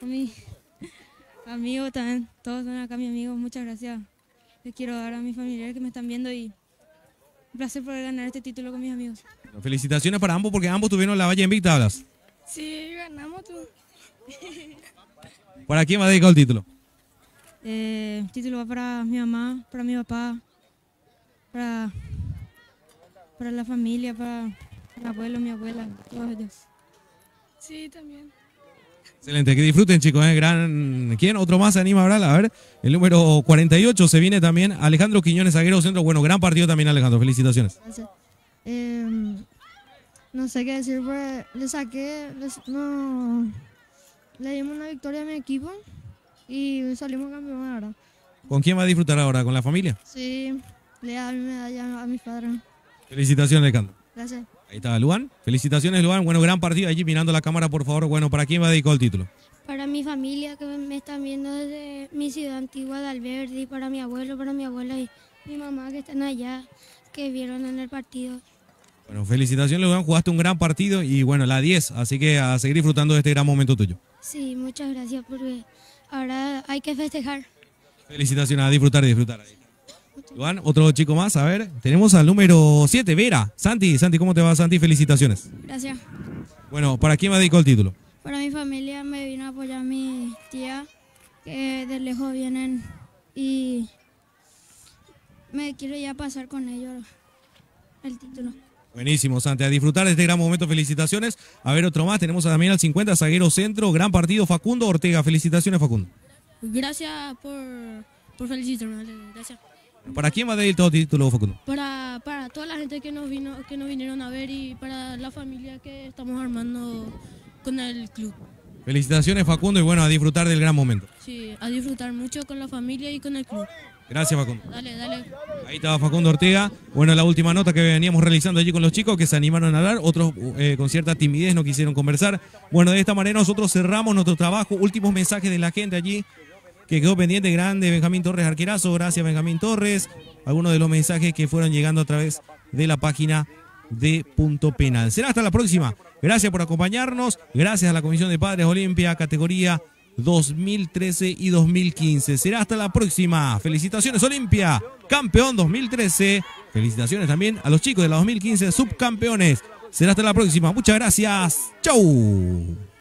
con mis amigos también, todos son acá mis amigos, muchas gracias. Les quiero dar a mis familiares que me están viendo y un placer poder ganar este título con mis amigos. Felicitaciones para ambos porque ambos tuvieron la valla invicta, Blas. Sí, ganamos tú. ¿Para quién va dedicado el título? Eh, el título va para mi mamá, para mi papá, para para la familia, para mi abuelo, mi abuela, todos ellos. Sí, también. Excelente, que disfruten chicos, ¿eh? gran... ¿Quién? ¿Otro más se anima a hablar? A ver, el número 48 se viene también Alejandro Quiñones, zaguero centro. Bueno, gran partido también Alejandro, felicitaciones. Gracias. Eh, no sé qué decir, pues le saqué, les- no, le dimos una victoria a mi equipo y salimos campeones ahora. ¿Con quién va a disfrutar ahora? ¿Con la familia? Sí, le da mi medalla a mis padres. Felicitaciones Alejandro. Gracias. Ahí está Luan. Felicitaciones Luan. Bueno, gran partido allí mirando la cámara, por favor. Bueno, ¿para quién va dedicado el título? Para mi familia que me están viendo desde mi ciudad antigua de Alberdi, para mi abuelo, para mi abuela y mi mamá que están allá, que vieron en el partido. Bueno, felicitaciones Luan. Jugaste un gran partido y bueno, la 10. Así que a seguir disfrutando de este gran momento tuyo. Sí, muchas gracias porque ahora hay que festejar. Felicitaciones, a disfrutar y disfrutar. Luan, otro chico más, a ver. Tenemos al número 7, Vera. Santi, Santi, ¿cómo te va, Santi? Felicitaciones. Gracias. Bueno, ¿para quién va dedicado el título? Para mi familia me vino a apoyar mi tía, que de lejos vienen y me quiero ya pasar con ellos el título. Buenísimo, Santi. A disfrutar de este gran momento, felicitaciones. A ver, otro más. Tenemos también al 50, zaguero centro. Gran partido, Facundo Ortega. Felicitaciones, Facundo. Gracias por, por felicitarme. Gracias. ¿Para quién va dedicado título, Facundo? Para, para toda la gente que nos vino, que nos vinieron a ver y para la familia que estamos armando con el club. Felicitaciones, Facundo. Y bueno, a disfrutar del gran momento. Sí, a disfrutar mucho con la familia y con el club. Gracias, Facundo. Dale, dale. Ahí estaba Facundo Ortega. Bueno, la última nota que veníamos realizando allí con los chicos que se animaron a hablar, otros eh, con cierta timidez no quisieron conversar. Bueno, de esta manera nosotros cerramos nuestro trabajo. Últimos mensajes de la gente allí que quedó pendiente. Grande Benjamín Torres Arquerazo. Gracias, Benjamín Torres. Algunos de los mensajes que fueron llegando a través de la página de Punto Penal. Será hasta la próxima. Gracias por acompañarnos. Gracias a la Comisión de Padres Olimpia, categoría 2013 y 2015. Será hasta la próxima. Felicitaciones Olimpia, campeón 2013. Felicitaciones también a los chicos de la 2015 subcampeones. Será hasta la próxima. Muchas gracias. Chau.